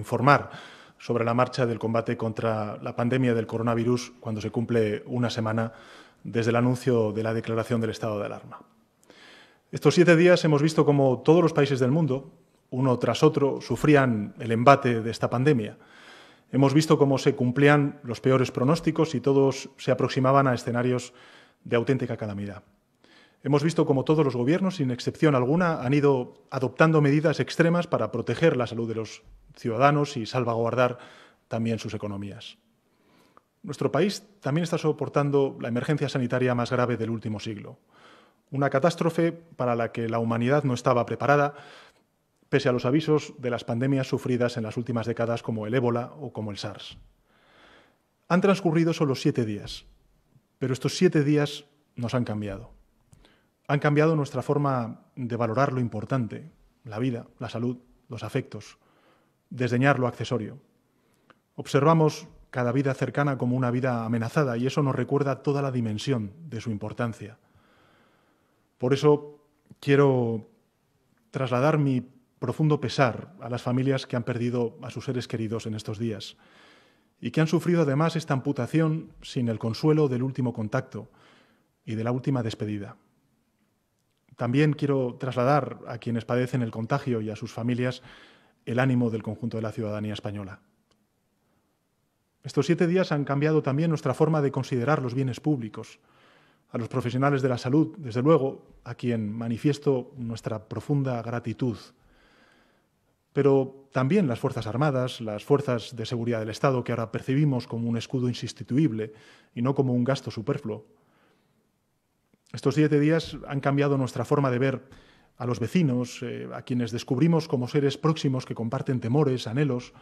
informar sobre la marcha del combate contra la pandemia del coronavirus cuando se cumple una semana desde el anuncio de la declaración del estado de alarma. Estos siete días hemos visto cómo todos los países del mundo, uno tras otro, sufrían el embate de esta pandemia. Hemos visto cómo se cumplían los peores pronósticos y todos se aproximaban a escenarios de auténtica calamidad. Hemos visto cómo todos los gobiernos, sin excepción alguna, han ido adoptando medidas extremas para proteger la salud de los ciudadanos y salvaguardar también sus economías. Nuestro país también está soportando la emergencia sanitaria más grave del último siglo, una catástrofe para la que la humanidad no estaba preparada, pese a los avisos de las pandemias sufridas en las últimas décadas como el ébola o como el SARS. Han transcurrido solo siete días, pero estos siete días nos han cambiado han cambiado nuestra forma de valorar lo importante, la vida, la salud, los afectos, desdeñar lo accesorio. Observamos cada vida cercana como una vida amenazada y eso nos recuerda toda la dimensión de su importancia. Por eso quiero trasladar mi profundo pesar a las familias que han perdido a sus seres queridos en estos días y que han sufrido además esta amputación sin el consuelo del último contacto y de la última despedida. También quiero trasladar a quienes padecen el contagio y a sus familias el ánimo del conjunto de la ciudadanía española. Estos siete días han cambiado también nuestra forma de considerar los bienes públicos. A los profesionales de la salud, desde luego, a quien manifiesto nuestra profunda gratitud. Pero también las Fuerzas Armadas, las Fuerzas de Seguridad del Estado, que ahora percibimos como un escudo insustituible y no como un gasto superfluo estos siete días han cambiado nuestra forma de ver a los vecinos, eh, a quienes descubrimos como seres próximos que comparten temores, anhelos,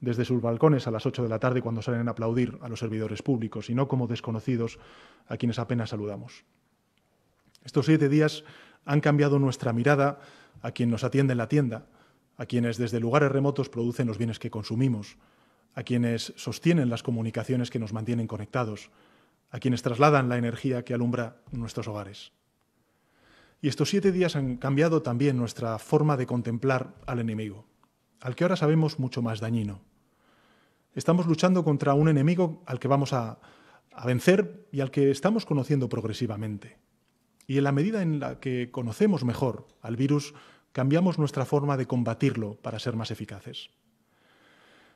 desde sus balcones a las ocho de la tarde cuando salen a aplaudir a los servidores públicos, y no como desconocidos a quienes apenas saludamos. Estos siete días han cambiado nuestra mirada a quien nos atiende en la tienda, a quienes desde lugares remotos producen los bienes que consumimos, a quienes sostienen las comunicaciones que nos mantienen conectados, a quienes trasladan la energía que alumbra nuestros hogares. Y estos siete días han cambiado también nuestra forma de contemplar al enemigo, al que ahora sabemos mucho más dañino. Estamos luchando contra un enemigo al que vamos a, vencer y al que estamos conociendo progresivamente. Y en la medida en la que conocemos mejor al virus, cambiamos nuestra forma de combatirlo para ser más eficaces.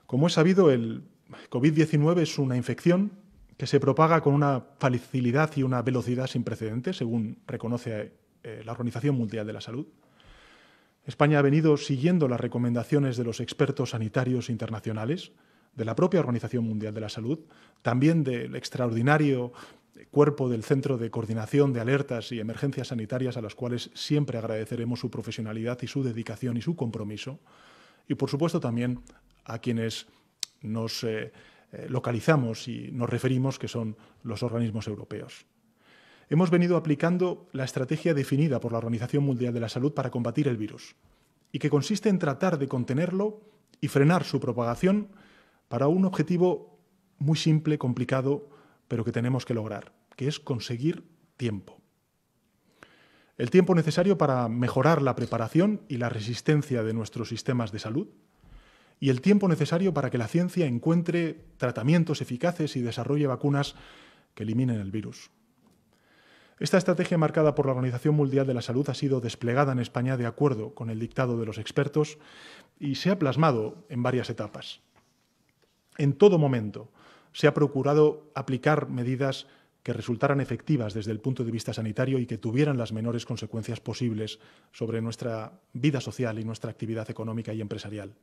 Como es sabido, el COVID-19 es una infección que se propaga con una facilidad y una velocidad sin precedentes, según reconoce eh, la Organización Mundial de la Salud. España ha venido siguiendo las recomendaciones de los expertos sanitarios internacionales, de la propia Organización Mundial de la Salud, también del extraordinario cuerpo del Centro de Coordinación de Alertas y Emergencias Sanitarias, a los cuales siempre agradeceremos su profesionalidad y su dedicación y su compromiso, y por supuesto también a quienes nos eh, localizamos y nos referimos, que son los organismos europeos. Hemos venido aplicando la estrategia definida por la Organización Mundial de la Salud para combatir el virus y que consiste en tratar de contenerlo y frenar su propagación para un objetivo muy simple, complicado, pero que tenemos que lograr, que es conseguir tiempo. El tiempo necesario para mejorar la preparación y la resistencia de nuestros sistemas de salud, y el tiempo necesario para que la ciencia encuentre tratamientos eficaces y desarrolle vacunas que eliminen el virus. Esta estrategia marcada por la Organización Mundial de la Salud ha sido desplegada en España de acuerdo con el dictado de los expertos y se ha plasmado en varias etapas. En todo momento se ha procurado aplicar medidas que resultaran efectivas desde el punto de vista sanitario y que tuvieran las menores consecuencias posibles sobre nuestra vida social y nuestra actividad económica y empresarial.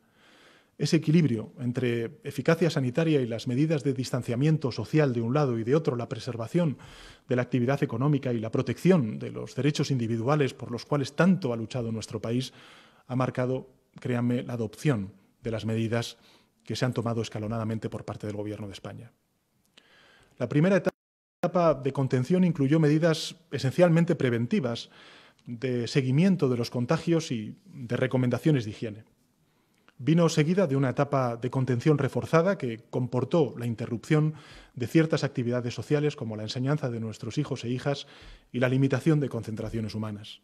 Ese equilibrio entre eficacia sanitaria y las medidas de distanciamiento social de un lado y de otro, la preservación de la actividad económica y la protección de los derechos individuales por los cuales tanto ha luchado nuestro país, ha marcado, créanme, la adopción de las medidas que se han tomado escalonadamente por parte del Gobierno de España. La primera etapa de contención incluyó medidas esencialmente preventivas de seguimiento de los contagios y de recomendaciones de higiene. Vino seguida de una etapa de contención reforzada que comportó la interrupción de ciertas actividades sociales como la enseñanza de nuestros hijos e hijas y la limitación de concentraciones humanas.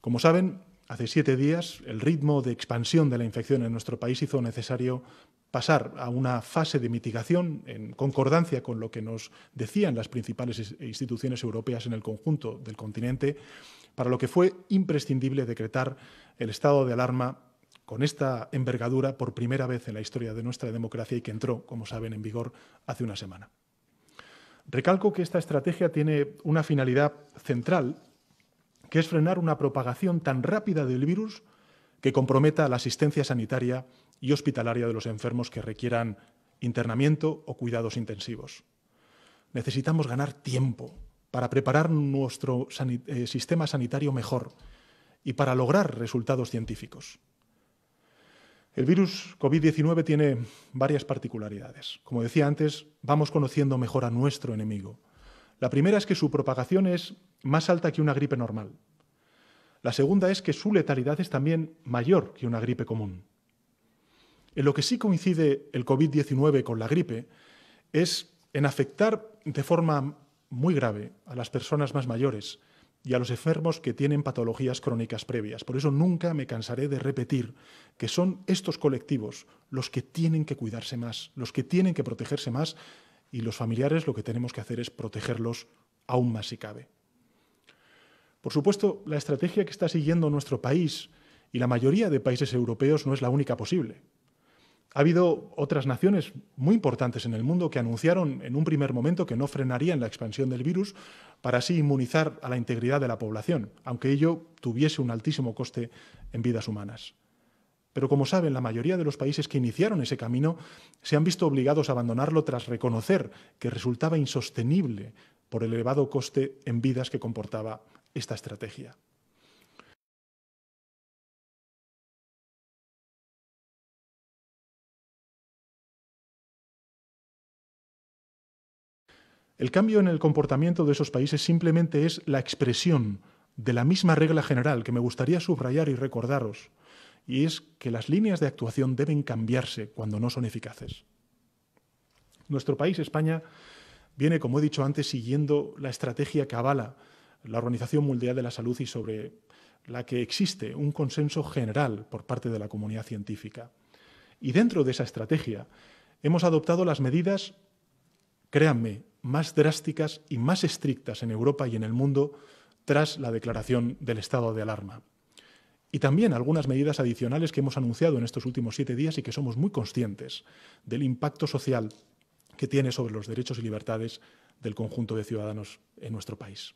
Como saben, hace siete días, el ritmo de expansión de la infección en nuestro país hizo necesario pasar a una fase de mitigación en concordancia con lo que nos decían las principales instituciones europeas en el conjunto del continente, para lo que fue imprescindible decretar el estado de alarma con esta envergadura por primera vez en la historia de nuestra democracia y que entró, como saben, en vigor hace una semana. Recalco que esta estrategia tiene una finalidad central, que es frenar una propagación tan rápida del virus que comprometa la asistencia sanitaria y hospitalaria de los enfermos que requieran internamiento o cuidados intensivos. Necesitamos ganar tiempo para preparar nuestro eh, sistema sanitario mejor y para lograr resultados científicos. El virus COVID-19 tiene varias particularidades. Como decía antes, vamos conociendo mejor a nuestro enemigo. La primera es que su propagación es más alta que una gripe normal. La segunda es que su letalidad es también mayor que una gripe común. En lo que sí coincide el COVID-19 con la gripe es en afectar de forma muy grave a las personas más mayores y a los enfermos que tienen patologías crónicas previas. Por eso nunca me cansaré de repetir que son estos colectivos los que tienen que cuidarse más, los que tienen que protegerse más y los familiares lo que tenemos que hacer es protegerlos aún más si cabe. Por supuesto, la estrategia que está siguiendo nuestro país y la mayoría de países europeos no es la única posible. Ha habido otras naciones muy importantes en el mundo que anunciaron en un primer momento que no frenarían la expansión del virus para así inmunizar a la integridad de la población, aunque ello tuviese un altísimo coste en vidas humanas. Pero como saben, la mayoría de los países que iniciaron ese camino se han visto obligados a abandonarlo tras reconocer que resultaba insostenible por el elevado coste en vidas que comportaba esta estrategia. El cambio en el comportamiento de esos países simplemente es la expresión de la misma regla general que me gustaría subrayar y recordaros, y es que las líneas de actuación deben cambiarse cuando no son eficaces. Nuestro país, España, viene, como he dicho antes, siguiendo la estrategia que avala la Organización Mundial de la Salud y sobre la que existe un consenso general por parte de la comunidad científica. Y dentro de esa estrategia hemos adoptado las medidas, créanme, más drásticas y más estrictas en Europa y en el mundo tras la declaración del estado de alarma. Y también algunas medidas adicionales que hemos anunciado en estos últimos siete días y que somos muy conscientes del impacto social que tiene sobre los derechos y libertades del conjunto de ciudadanos en nuestro país.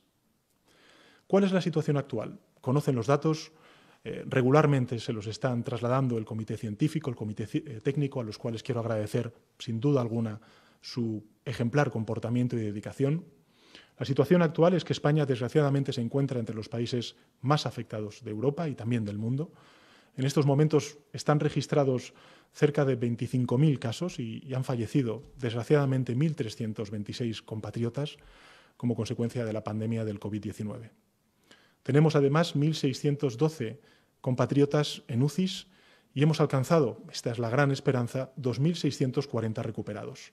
¿Cuál es la situación actual? Conocen los datos, eh, regularmente se los están trasladando el comité científico, el comité eh, técnico, a los cuales quiero agradecer sin duda alguna su ejemplar comportamiento y dedicación. La situación actual es que España, desgraciadamente, se encuentra entre los países más afectados de Europa y también del mundo. En estos momentos están registrados cerca de 25.000 casos y, han fallecido, desgraciadamente, 1.326 compatriotas como consecuencia de la pandemia del COVID-19. Tenemos además 1.612 compatriotas en UCIs y hemos alcanzado, esta es la gran esperanza, 2.640 recuperados.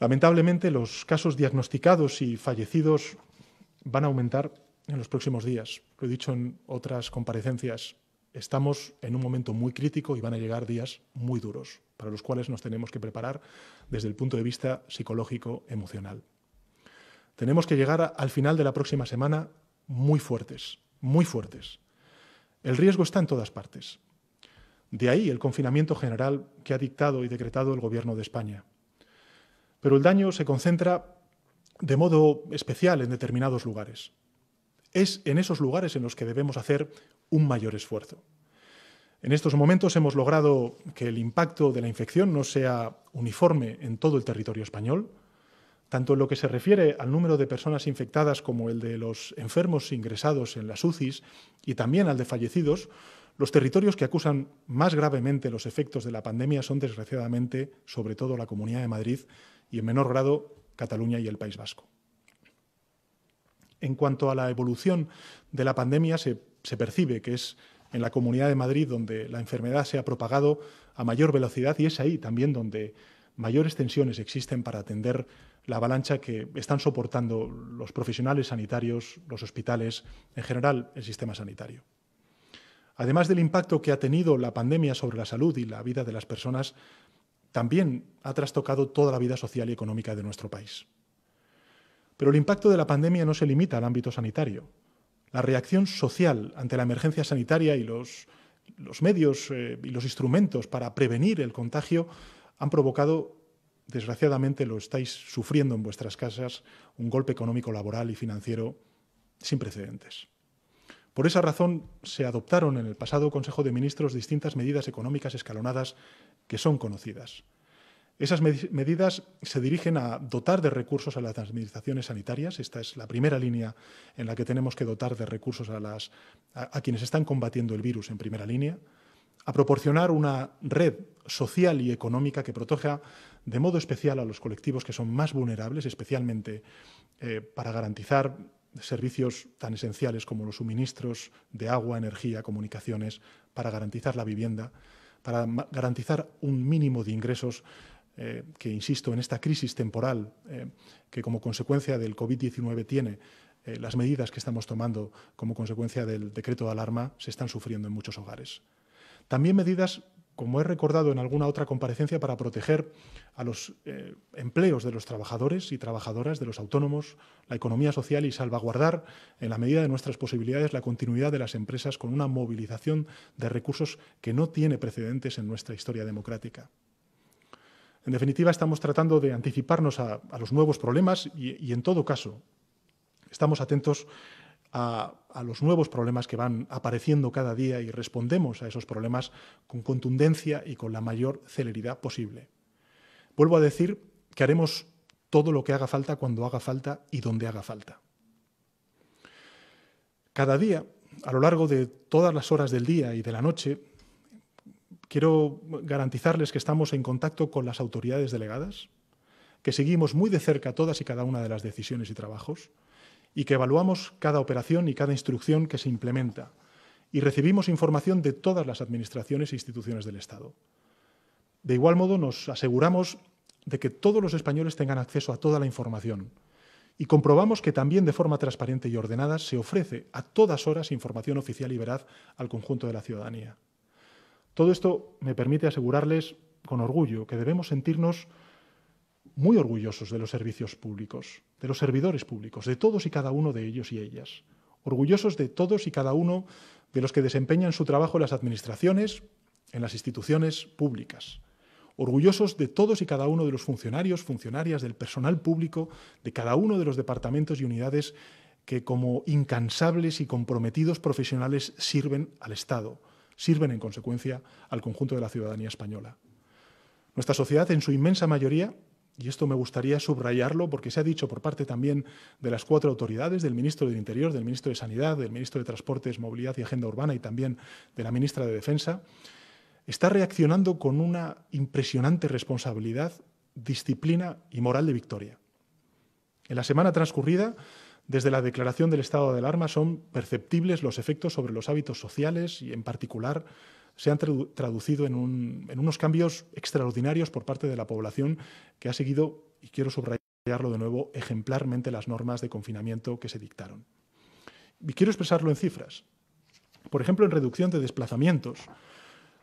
Lamentablemente, los casos diagnosticados y fallecidos van a aumentar en los próximos días. Lo he dicho en otras comparecencias. Estamos en un momento muy crítico y van a llegar días muy duros, para los cuales nos tenemos que preparar desde el punto de vista psicológico, emocional. Tenemos que llegar al final de la próxima semana muy fuertes, muy fuertes. El riesgo está en todas partes. De ahí el confinamiento general que ha dictado y decretado el Gobierno de España. Pero el daño se concentra de modo especial en determinados lugares. Es en esos lugares en los que debemos hacer un mayor esfuerzo. En estos momentos hemos logrado que el impacto de la infección no sea uniforme en todo el territorio español, tanto en lo que se refiere al número de personas infectadas como el de los enfermos ingresados en las UCIs y también al de fallecidos, los territorios que acusan más gravemente los efectos de la pandemia son, desgraciadamente, sobre todo la Comunidad de Madrid y en menor grado Cataluña y el País Vasco. En cuanto a la evolución de la pandemia, se, percibe que es en la Comunidad de Madrid donde la enfermedad se ha propagado a mayor velocidad y es ahí también donde mayores tensiones existen para atender la avalancha que están soportando los profesionales sanitarios, los hospitales, en general el sistema sanitario. Además del impacto que ha tenido la pandemia sobre la salud y la vida de las personas, también ha trastocado toda la vida social y económica de nuestro país. Pero el impacto de la pandemia no se limita al ámbito sanitario. La reacción social ante la emergencia sanitaria y los, medios eh, y los instrumentos para prevenir el contagio han provocado, desgraciadamente lo estáis sufriendo en vuestras casas, un golpe económico, laboral y financiero sin precedentes. Por esa razón se adoptaron en el pasado Consejo de Ministros distintas medidas económicas escalonadas que son conocidas. Esas medidas se dirigen a dotar de recursos a las administraciones sanitarias. Esta es la primera línea en la que tenemos que dotar de recursos a, las, a, quienes están combatiendo el virus en primera línea, a proporcionar una red social y económica que proteja de modo especial a los colectivos que son más vulnerables, especialmente eh, para garantizar servicios tan esenciales como los suministros de agua, energía, comunicaciones, para garantizar la vivienda, para garantizar un mínimo de ingresos eh, que, insisto, en esta crisis temporal eh, que como consecuencia del COVID-19 tiene, eh, las medidas que estamos tomando como consecuencia del decreto de alarma se están sufriendo en muchos hogares. También medidas, como he recordado en alguna otra comparecencia, para proteger a los empleos de los trabajadores y trabajadoras, de los autónomos, la economía social y salvaguardar, en la medida de nuestras posibilidades, la continuidad de las empresas con una movilización de recursos que no tiene precedentes en nuestra historia democrática. En definitiva, estamos tratando de anticiparnos a, los nuevos problemas y, en todo caso, estamos atentos a, los nuevos problemas que van apareciendo cada día y respondemos a esos problemas con contundencia y con la mayor celeridad posible. Vuelvo a decir que haremos todo lo que haga falta cuando haga falta y donde haga falta. Cada día, a lo largo de todas las horas del día y de la noche, Quiero garantizarles que estamos en contacto con las autoridades delegadas, que seguimos muy de cerca todas y cada una de las decisiones y trabajos y que evaluamos cada operación y cada instrucción que se implementa y recibimos información de todas las administraciones e instituciones del Estado. De igual modo, nos aseguramos de que todos los españoles tengan acceso a toda la información y comprobamos que también de forma transparente y ordenada se ofrece a todas horas información oficial y veraz al conjunto de la ciudadanía. Todo esto me permite asegurarles con orgullo que debemos sentirnos muy orgullosos de los servicios públicos, de los servidores públicos, de todos y cada uno de ellos y ellas. Orgullosos de todos y cada uno de los que desempeñan su trabajo en las administraciones, en las instituciones públicas. Orgullosos de todos y cada uno de los funcionarios, funcionarias, del personal público, de cada uno de los departamentos y unidades que como incansables y comprometidos profesionales sirven al Estado, sirven en consecuencia al conjunto de la ciudadanía española. Nuestra sociedad, en su inmensa mayoría, y esto me gustaría subrayarlo porque se ha dicho por parte también de las cuatro autoridades, del ministro del Interior, del ministro de Sanidad, del ministro de Transportes, Movilidad y Agenda Urbana y también de la ministra de Defensa, está reaccionando con una impresionante responsabilidad, disciplina y moral de victoria. En la semana transcurrida, desde la declaración del estado de alarma son perceptibles los efectos sobre los hábitos sociales y, en particular, se han traducido en, unos cambios extraordinarios por parte de la población que ha seguido, y quiero subrayarlo de nuevo, ejemplarmente las normas de confinamiento que se dictaron. Y quiero expresarlo en cifras. Por ejemplo, en reducción de desplazamientos,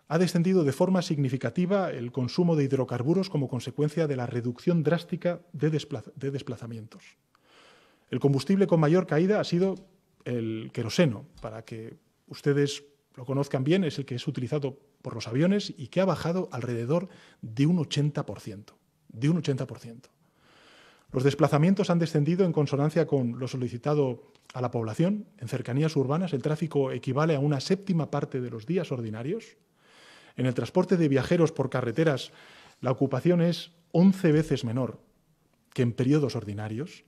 ha descendido de forma significativa el consumo de hidrocarburos como consecuencia de la reducción drástica de desplazamientos. El combustible con mayor caída ha sido el queroseno, para que ustedes lo conozcan bien, es el que es utilizado por los aviones y que ha bajado alrededor de un 80%. De un 80%. Los desplazamientos han descendido en consonancia con lo solicitado a la población. En cercanías urbanas el tráfico equivale a una séptima parte de los días ordinarios. En el transporte de viajeros por carreteras la ocupación es 11 veces menor que en periodos ordinarios.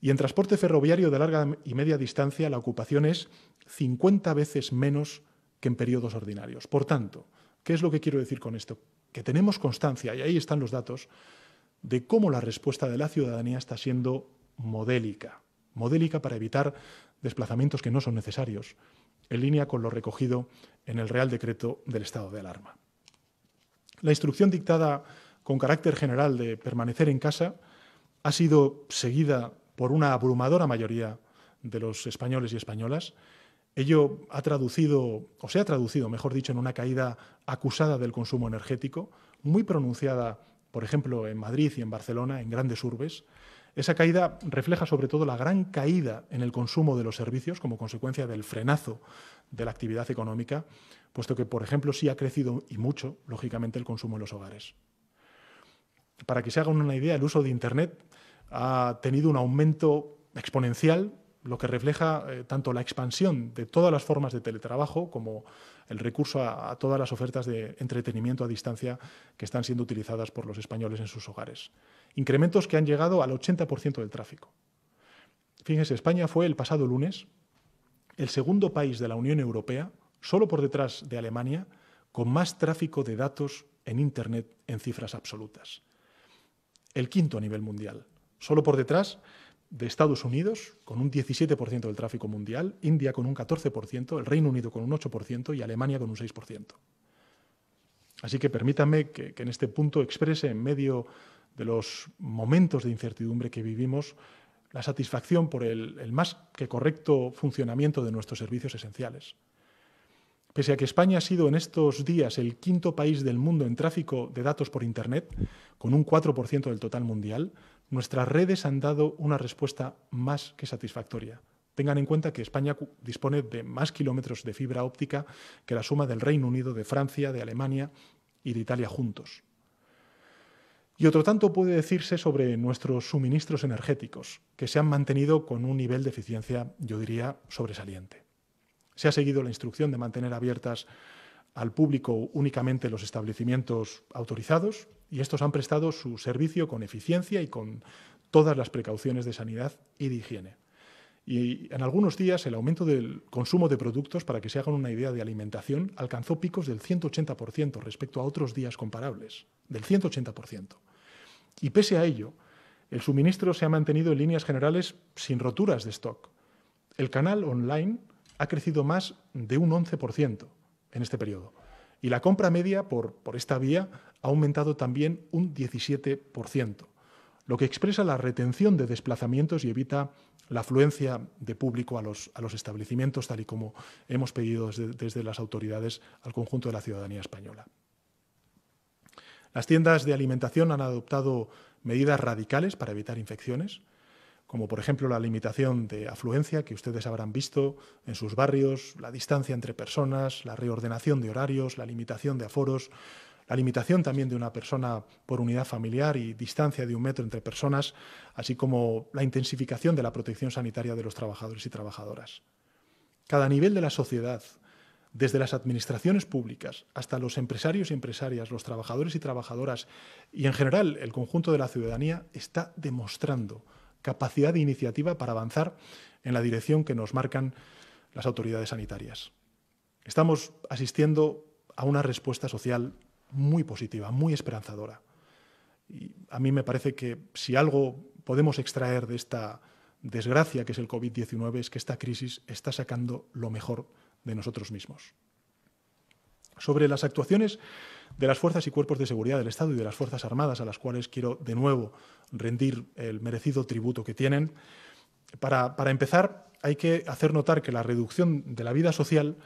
Y en transporte ferroviario de larga y media distancia la ocupación es 50 veces menos que en periodos ordinarios. Por tanto, ¿qué es lo que quiero decir con esto? Que tenemos constancia, y ahí están los datos, de cómo la respuesta de la ciudadanía está siendo modélica. Modélica para evitar desplazamientos que no son necesarios, en línea con lo recogido en el Real Decreto del estado de alarma. La instrucción dictada con carácter general de permanecer en casa ha sido seguida por una abrumadora mayoría de los españoles y españolas. Ello ha traducido, o se ha traducido, mejor dicho, en una caída acusada del consumo energético, muy pronunciada, por ejemplo, en Madrid y en Barcelona, en grandes urbes. Esa caída refleja sobre todo la gran caída en el consumo de los servicios como consecuencia del frenazo de la actividad económica, puesto que, por ejemplo, sí ha crecido y mucho, lógicamente, el consumo en los hogares. Para que se hagan una idea, el uso de Internet ha tenido un aumento exponencial, lo que refleja eh, tanto la expansión de todas las formas de teletrabajo como el recurso a, todas las ofertas de entretenimiento a distancia que están siendo utilizadas por los españoles en sus hogares. Incrementos que han llegado al 80% del tráfico. Fíjense, España fue el pasado lunes el segundo país de la Unión Europea, solo por detrás de Alemania, con más tráfico de datos en Internet en cifras absolutas. El quinto a nivel mundial solo por detrás de Estados Unidos, con un 17% del tráfico mundial, India con un 14%, el Reino Unido con un 8% y Alemania con un 6%. Así que permítanme que, en este punto exprese, en medio de los momentos de incertidumbre que vivimos, la satisfacción por el más que correcto funcionamiento de nuestros servicios esenciales. Pese a que España ha sido en estos días el quinto país del mundo en tráfico de datos por Internet, con un 4% del total mundial, nuestras redes han dado una respuesta más que satisfactoria. Tengan en cuenta que España dispone de más kilómetros de fibra óptica que la suma del Reino Unido, de Francia, de Alemania y de Italia juntos. Y otro tanto puede decirse sobre nuestros suministros energéticos, que se han mantenido con un nivel de eficiencia, yo diría, sobresaliente. Se ha seguido la instrucción de mantener abiertas al público únicamente los establecimientos autorizados y estos han prestado su servicio con eficiencia y con todas las precauciones de sanidad y de higiene. Y en algunos días el aumento del consumo de productos, para que se hagan una idea de alimentación, alcanzó picos del 180% respecto a otros días comparables, del 180%. Y pese a ello, el suministro se ha mantenido en líneas generales sin roturas de stock. El canal online ha crecido más de un 11% en este periodo. Y la compra media por, por esta vía ha aumentado también un 17%, lo que expresa la retención de desplazamientos y evita la afluencia de público a los, a los establecimientos, tal y como hemos pedido desde, desde las autoridades al conjunto de la ciudadanía española. Las tiendas de alimentación han adoptado medidas radicales para evitar infecciones como por ejemplo la limitación de afluencia que ustedes habrán visto en sus barrios, la distancia entre personas, la reordenación de horarios, la limitación de aforos, la limitación también de una persona por unidad familiar y distancia de un metro entre personas, así como la intensificación de la protección sanitaria de los trabajadores y trabajadoras. Cada nivel de la sociedad, desde las administraciones públicas hasta los empresarios y empresarias, los trabajadores y trabajadoras y en general el conjunto de la ciudadanía, está demostrando capacidad de iniciativa para avanzar en la dirección que nos marcan las autoridades sanitarias. Estamos asistiendo a una respuesta social muy positiva, muy esperanzadora. Y a mí me parece que si algo podemos extraer de esta desgracia que es el COVID-19 es que esta crisis está sacando lo mejor de nosotros mismos. Sobre las actuaciones de las fuerzas y cuerpos de seguridad del Estado y de las Fuerzas Armadas, a las cuales quiero de nuevo rendir el merecido tributo que tienen. Para, empezar, hay que hacer notar que la reducción de la vida social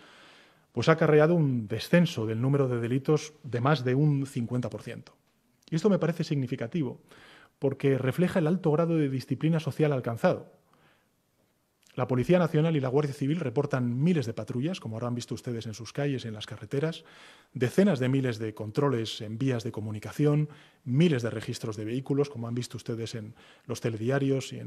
pues, ha acarreado un descenso del número de delitos de más de un 50%. Y esto me parece significativo, porque refleja el alto grado de disciplina social alcanzado. La Policía Nacional y la Guardia Civil reportan miles de patrullas, como habrán visto ustedes en sus calles en las carreteras, decenas de miles de controles en vías de comunicación, miles de registros de vehículos, como han visto ustedes en los telediarios y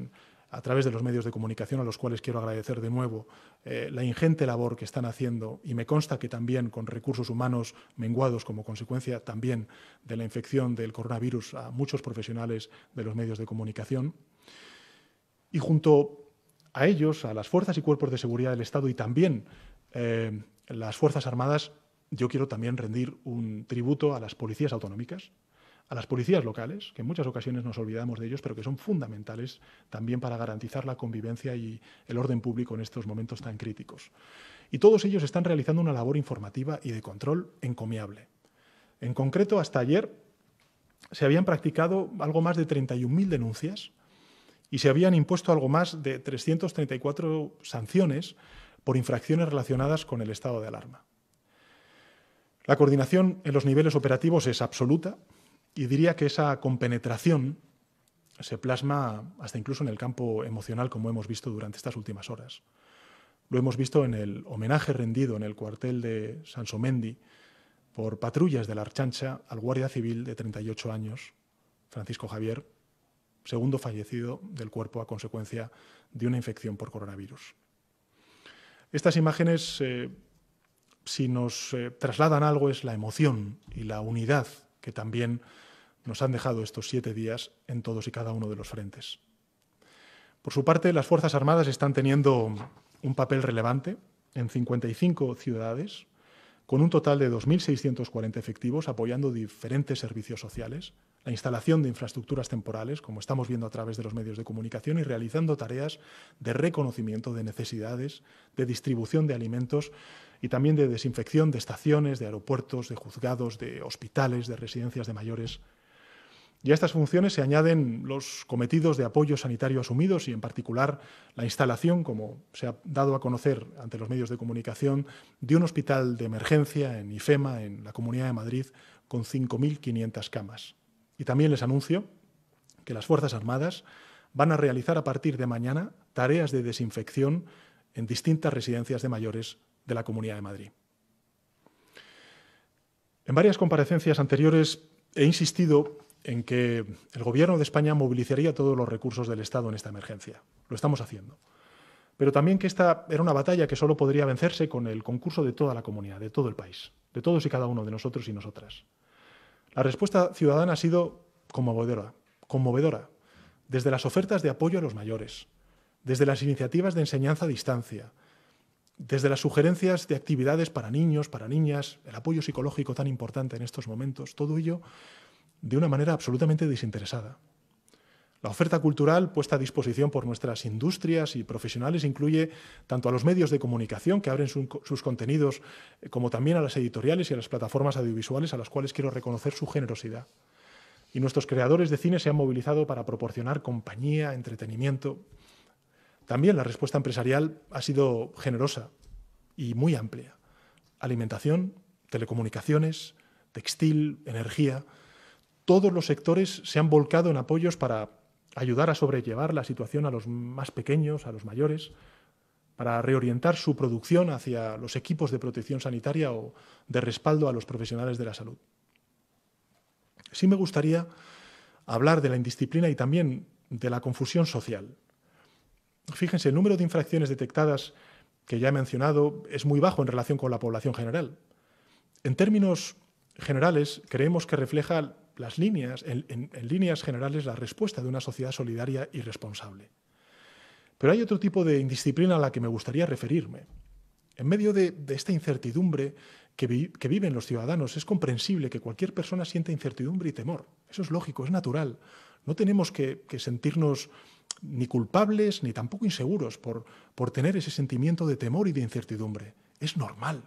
a través de los medios de comunicación, a los cuales quiero agradecer de nuevo eh, la ingente labor que están haciendo y me consta que también con recursos humanos menguados como consecuencia también de la infección del coronavirus a muchos profesionales de los medios de comunicación. Y junto a ellos, a las fuerzas y cuerpos de seguridad del Estado y también eh, las Fuerzas Armadas, yo quiero también rendir un tributo a las policías autonómicas, a las policías locales, que en muchas ocasiones nos olvidamos de ellos, pero que son fundamentales también para garantizar la convivencia y el orden público en estos momentos tan críticos. Y todos ellos están realizando una labor informativa y de control encomiable. En concreto, hasta ayer se habían practicado algo más de 31.000 denuncias y se habían impuesto algo más de 334 sanciones por infracciones relacionadas con el estado de alarma. La coordinación en los niveles operativos es absoluta y diría que esa compenetración se plasma hasta incluso en el campo emocional, como hemos visto durante estas últimas horas. Lo hemos visto en el homenaje rendido en el cuartel de Sansomendi por patrullas de la Archancha al guardia civil de 38 años, Francisco Javier, segundo fallecido del cuerpo a consecuencia de una infección por coronavirus. Estas imágenes, eh, si nos eh, trasladan algo, es la emoción y la unidad que también nos han dejado estos siete días en todos y cada uno de los frentes. Por su parte, las Fuerzas Armadas están teniendo un papel relevante en 55 ciudades, con un total de 2.640 efectivos apoyando diferentes servicios sociales, la instalación de infraestructuras temporales, como estamos viendo a través de los medios de comunicación, y realizando tareas de reconocimiento de necesidades, de distribución de alimentos y también de desinfección de estaciones, de aeropuertos, de juzgados, de hospitales, de residencias de mayores y a estas funciones se añaden los cometidos de apoyo sanitario asumidos y, en particular, la instalación, como se ha dado a conocer ante los medios de comunicación, de un hospital de emergencia en IFEMA, en la Comunidad de Madrid, con 5.500 camas. Y también les anuncio que las Fuerzas Armadas van a realizar a partir de mañana tareas de desinfección en distintas residencias de mayores de la Comunidad de Madrid. En varias comparecencias anteriores he insistido en que el Gobierno de España movilizaría todos los recursos del Estado en esta emergencia. Lo estamos haciendo. Pero también que esta era una batalla que solo podría vencerse con el concurso de toda la comunidad, de todo el país, de todos y cada uno de nosotros y nosotras. La respuesta ciudadana ha sido conmovedora, conmovedora, desde las ofertas de apoyo a los mayores, desde las iniciativas de enseñanza a distancia, desde las sugerencias de actividades para niños, para niñas, el apoyo psicológico tan importante en estos momentos, todo ello de una manera absolutamente desinteresada. La oferta cultural puesta a disposición por nuestras industrias y profesionales incluye tanto a los medios de comunicación que abren sus contenidos, eh, como también a las editoriales y a las plataformas audiovisuales a las cuales quiero reconocer su generosidad. Y nuestros creadores de cine se han movilizado para proporcionar compañía, entretenimiento. También la respuesta empresarial ha sido generosa y muy amplia. Alimentación, telecomunicaciones, textil, energía, todos los sectores se han volcado en apoyos para ayudar a sobrellevar la situación a los más pequeños, a los mayores, para reorientar su producción hacia los equipos de protección sanitaria o de respaldo a los profesionales de la salud. Sí me gustaría hablar de la indisciplina y también de la confusión social. Fíjense, el número de infracciones detectadas que ya he mencionado es muy bajo en relación con la población general. En términos generales, creemos que refleja las líneas, en, líneas generales, la respuesta de una sociedad solidaria y responsable. Pero hay otro tipo de indisciplina a la que me gustaría referirme. En medio de, esta incertidumbre que, viven los ciudadanos, es comprensible que cualquier persona sienta incertidumbre y temor. Eso es lógico, es natural. No tenemos que, sentirnos ni culpables ni tampoco inseguros por, por tener ese sentimiento de temor y de incertidumbre. Es normal.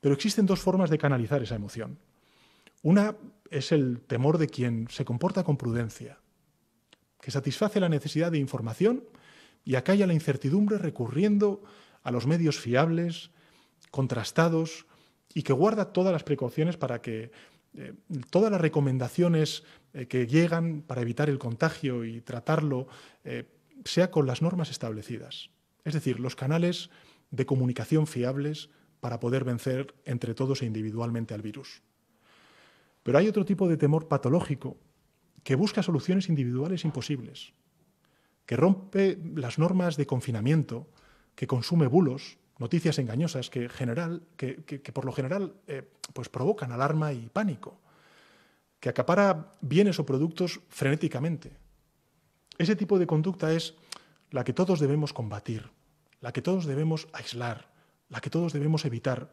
Pero existen dos formas de canalizar esa emoción. Una es el temor de quien se comporta con prudencia, que satisface la necesidad de información y acalla la incertidumbre recurriendo a los medios fiables, contrastados y que guarda todas las precauciones para que eh, todas las recomendaciones eh, que llegan para evitar el contagio y tratarlo eh, sea con las normas establecidas. Es decir, los canales de comunicación fiables para poder vencer entre todos e individualmente al virus. Pero hay otro tipo de temor patológico que busca soluciones individuales imposibles, que rompe las normas de confinamiento, que consume bulos, noticias engañosas que, por lo general eh, pues provocan alarma y pánico, que acapara bienes o productos frenéticamente. Ese tipo de conducta es la que todos debemos combatir, la que todos debemos aislar, la que todos debemos evitar,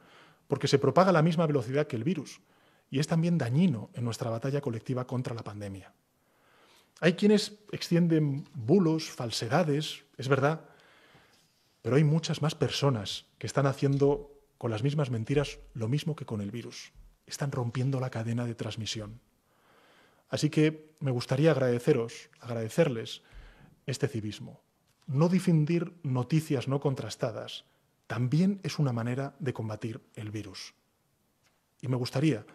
porque se propaga a la misma velocidad que el virus y es también dañino en nuestra batalla colectiva contra la pandemia. Hay quienes extienden bulos, falsedades, es verdad, pero hay muchas más personas que están haciendo con las mismas mentiras lo mismo que con el virus. Están rompiendo la cadena de transmisión. Así que me gustaría agradeceros, agradecerles este civismo. No difundir noticias no contrastadas también es una manera de combatir el virus. Y me gustaría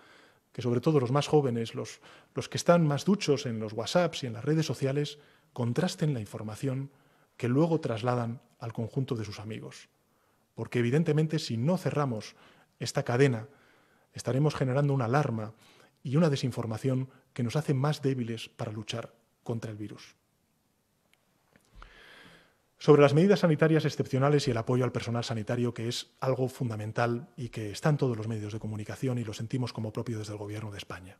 que sobre todo los más jóvenes, los, los que están más duchos en los WhatsApps y en las redes sociales, contrasten la información que luego trasladan al conjunto de sus amigos. Porque evidentemente si no cerramos esta cadena, estaremos generando una alarma y una desinformación que nos hace más débiles para luchar contra el virus. Sobre las medidas sanitarias excepcionales y el apoyo al personal sanitario, que es algo fundamental y que está en todos los medios de comunicación y lo sentimos como propio desde el Gobierno de España.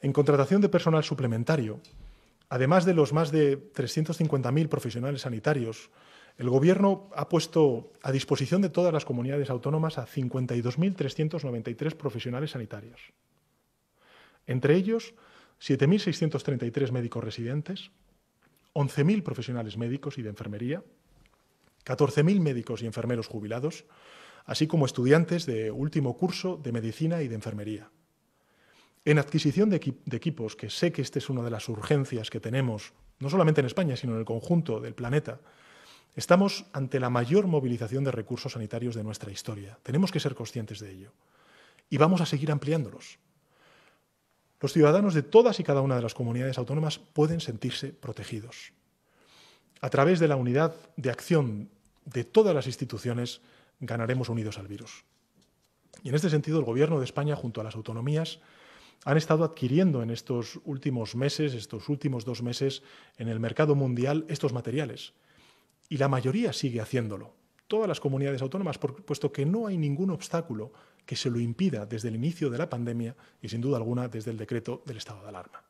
En contratación de personal suplementario, además de los más de 350.000 profesionales sanitarios, el Gobierno ha puesto a disposición de todas las comunidades autónomas a 52.393 profesionales sanitarios. Entre ellos, 7.633 médicos residentes, 11.000 profesionales médicos y de enfermería, 14.000 médicos y enfermeros jubilados, así como estudiantes de último curso de medicina y de enfermería. En adquisición de, equipos, que sé que esta es una de las urgencias que tenemos, no solamente en España, sino en el conjunto del planeta, estamos ante la mayor movilización de recursos sanitarios de nuestra historia. Tenemos que ser conscientes de ello. Y vamos a seguir ampliándolos. Los ciudadanos de todas y cada una de las comunidades autónomas pueden sentirse protegidos. A través de la unidad de acción de todas las instituciones ganaremos unidos al virus. Y en este sentido, el Gobierno de España, junto a las autonomías, han estado adquiriendo en estos últimos meses, estos últimos dos meses, en el mercado mundial estos materiales. Y la mayoría sigue haciéndolo. Todas las comunidades autónomas, puesto que no hay ningún obstáculo que se lo impida desde el inicio de la pandemia y, sin duda alguna, desde el decreto del estado de alarma.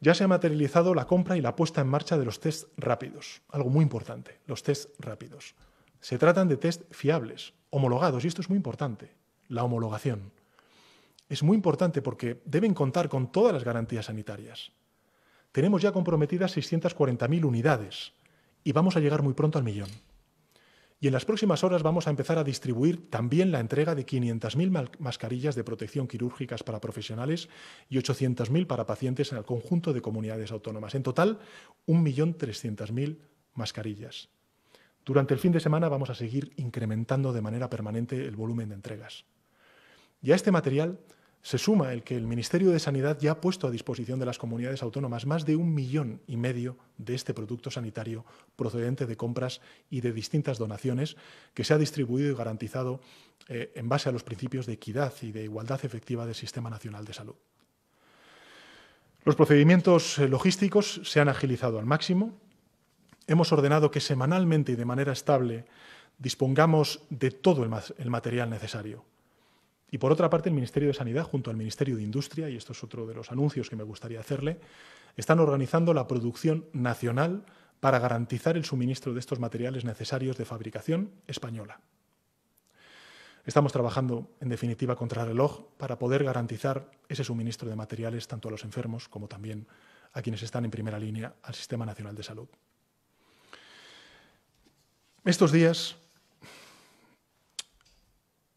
Ya se ha materializado la compra y la puesta en marcha de los test rápidos, algo muy importante, los test rápidos. Se tratan de test fiables, homologados, y esto es muy importante, la homologación. Es muy importante porque deben contar con todas las garantías sanitarias. Tenemos ya comprometidas 640.000 unidades y vamos a llegar muy pronto al millón. Y en las próximas horas vamos a empezar a distribuir también la entrega de 500.000 mascarillas de protección quirúrgicas para profesionales y 800.000 para pacientes en el conjunto de comunidades autónomas. En total, 1.300.000 mascarillas. Durante el fin de semana vamos a seguir incrementando de manera permanente el volumen de entregas. Y a este material se suma el que el Ministerio de Sanidad ya ha puesto a disposición de las comunidades autónomas más de un millón y medio de este producto sanitario procedente de compras y de distintas donaciones que se ha distribuido y garantizado eh, en base a los principios de equidad y de igualdad efectiva del Sistema Nacional de Salud. Los procedimientos eh, logísticos se han agilizado al máximo. Hemos ordenado que semanalmente y de manera estable dispongamos de todo el material necesario y por otra parte, el Ministerio de Sanidad, junto al Ministerio de Industria, y esto es otro de los anuncios que me gustaría hacerle, están organizando la producción nacional para garantizar el suministro de estos materiales necesarios de fabricación española. Estamos trabajando, en definitiva, contra el reloj para poder garantizar ese suministro de materiales tanto a los enfermos como también a quienes están en primera línea al Sistema Nacional de Salud. Estos días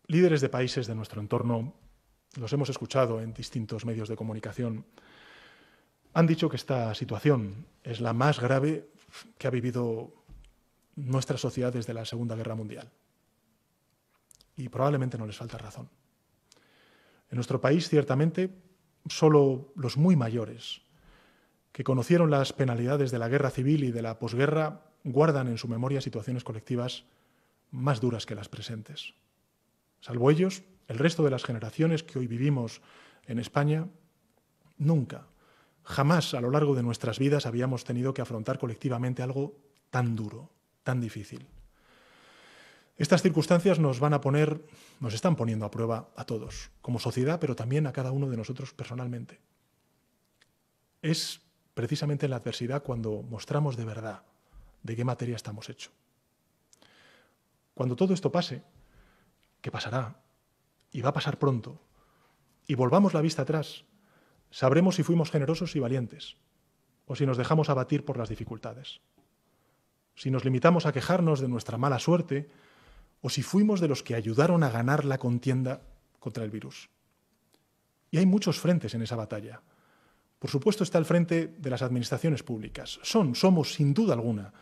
líderes de países de nuestro entorno, los hemos escuchado en distintos medios de comunicación, han dicho que esta situación es la más grave que ha vivido nuestra sociedad desde la Segunda Guerra Mundial. Y probablemente no les falta razón. En nuestro país, ciertamente, solo los muy mayores, que conocieron las penalidades de la guerra civil y de la posguerra, guardan en su memoria situaciones colectivas más duras que las presentes. Salvo ellos, el resto de las generaciones que hoy vivimos en España, nunca, jamás a lo largo de nuestras vidas habíamos tenido que afrontar colectivamente algo tan duro, tan difícil. Estas circunstancias nos van a poner, nos están poniendo a prueba a todos, como sociedad, pero también a cada uno de nosotros personalmente. Es precisamente en la adversidad cuando mostramos de verdad de qué materia estamos hechos. Cuando todo esto pase, que pasará y va a pasar pronto, y volvamos la vista atrás, sabremos si fuimos generosos y valientes o si nos dejamos abatir por las dificultades, si nos limitamos a quejarnos de nuestra mala suerte o si fuimos de los que ayudaron a ganar la contienda contra el virus. Y hay muchos frentes en esa batalla. Por supuesto está el frente de las administraciones públicas. Son, somos, sin duda alguna,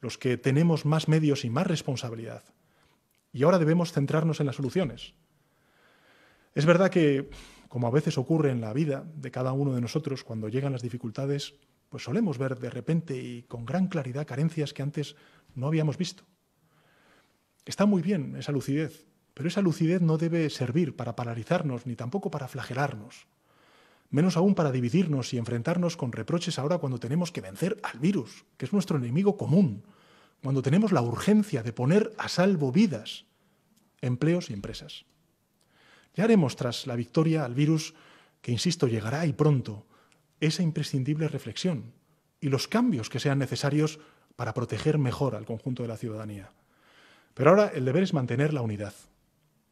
los que tenemos más medios y más responsabilidad. Y ahora debemos centrarnos en las soluciones. Es verdad que, como a veces ocurre en la vida de cada uno de nosotros, cuando llegan las dificultades, pues solemos ver de repente y con gran claridad carencias que antes no habíamos visto. Está muy bien esa lucidez, pero esa lucidez no debe servir para paralizarnos ni tampoco para flagelarnos menos aún para dividirnos y enfrentarnos con reproches ahora cuando tenemos que vencer al virus, que es nuestro enemigo común, cuando tenemos la urgencia de poner a salvo vidas, empleos y empresas. Ya haremos tras la victoria al virus, que insisto, llegará y pronto, esa imprescindible reflexión y los cambios que sean necesarios para proteger mejor al conjunto de la ciudadanía. Pero ahora el deber es mantener la unidad,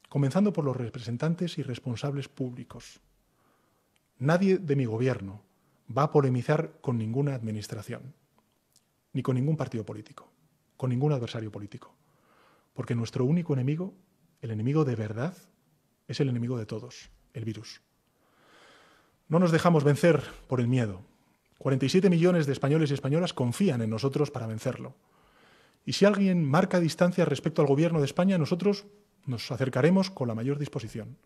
comenzando por los representantes y responsables públicos, Nadie de mi gobierno va a polemizar con ninguna administración, ni con ningún partido político, con ningún adversario político. Porque nuestro único enemigo, el enemigo de verdad, es el enemigo de todos, el virus. No nos dejamos vencer por el miedo. 47 millones de españoles y españolas confían en nosotros para vencerlo. Y si alguien marca distancia respecto al gobierno de España, nosotros nos acercaremos con la mayor disposición.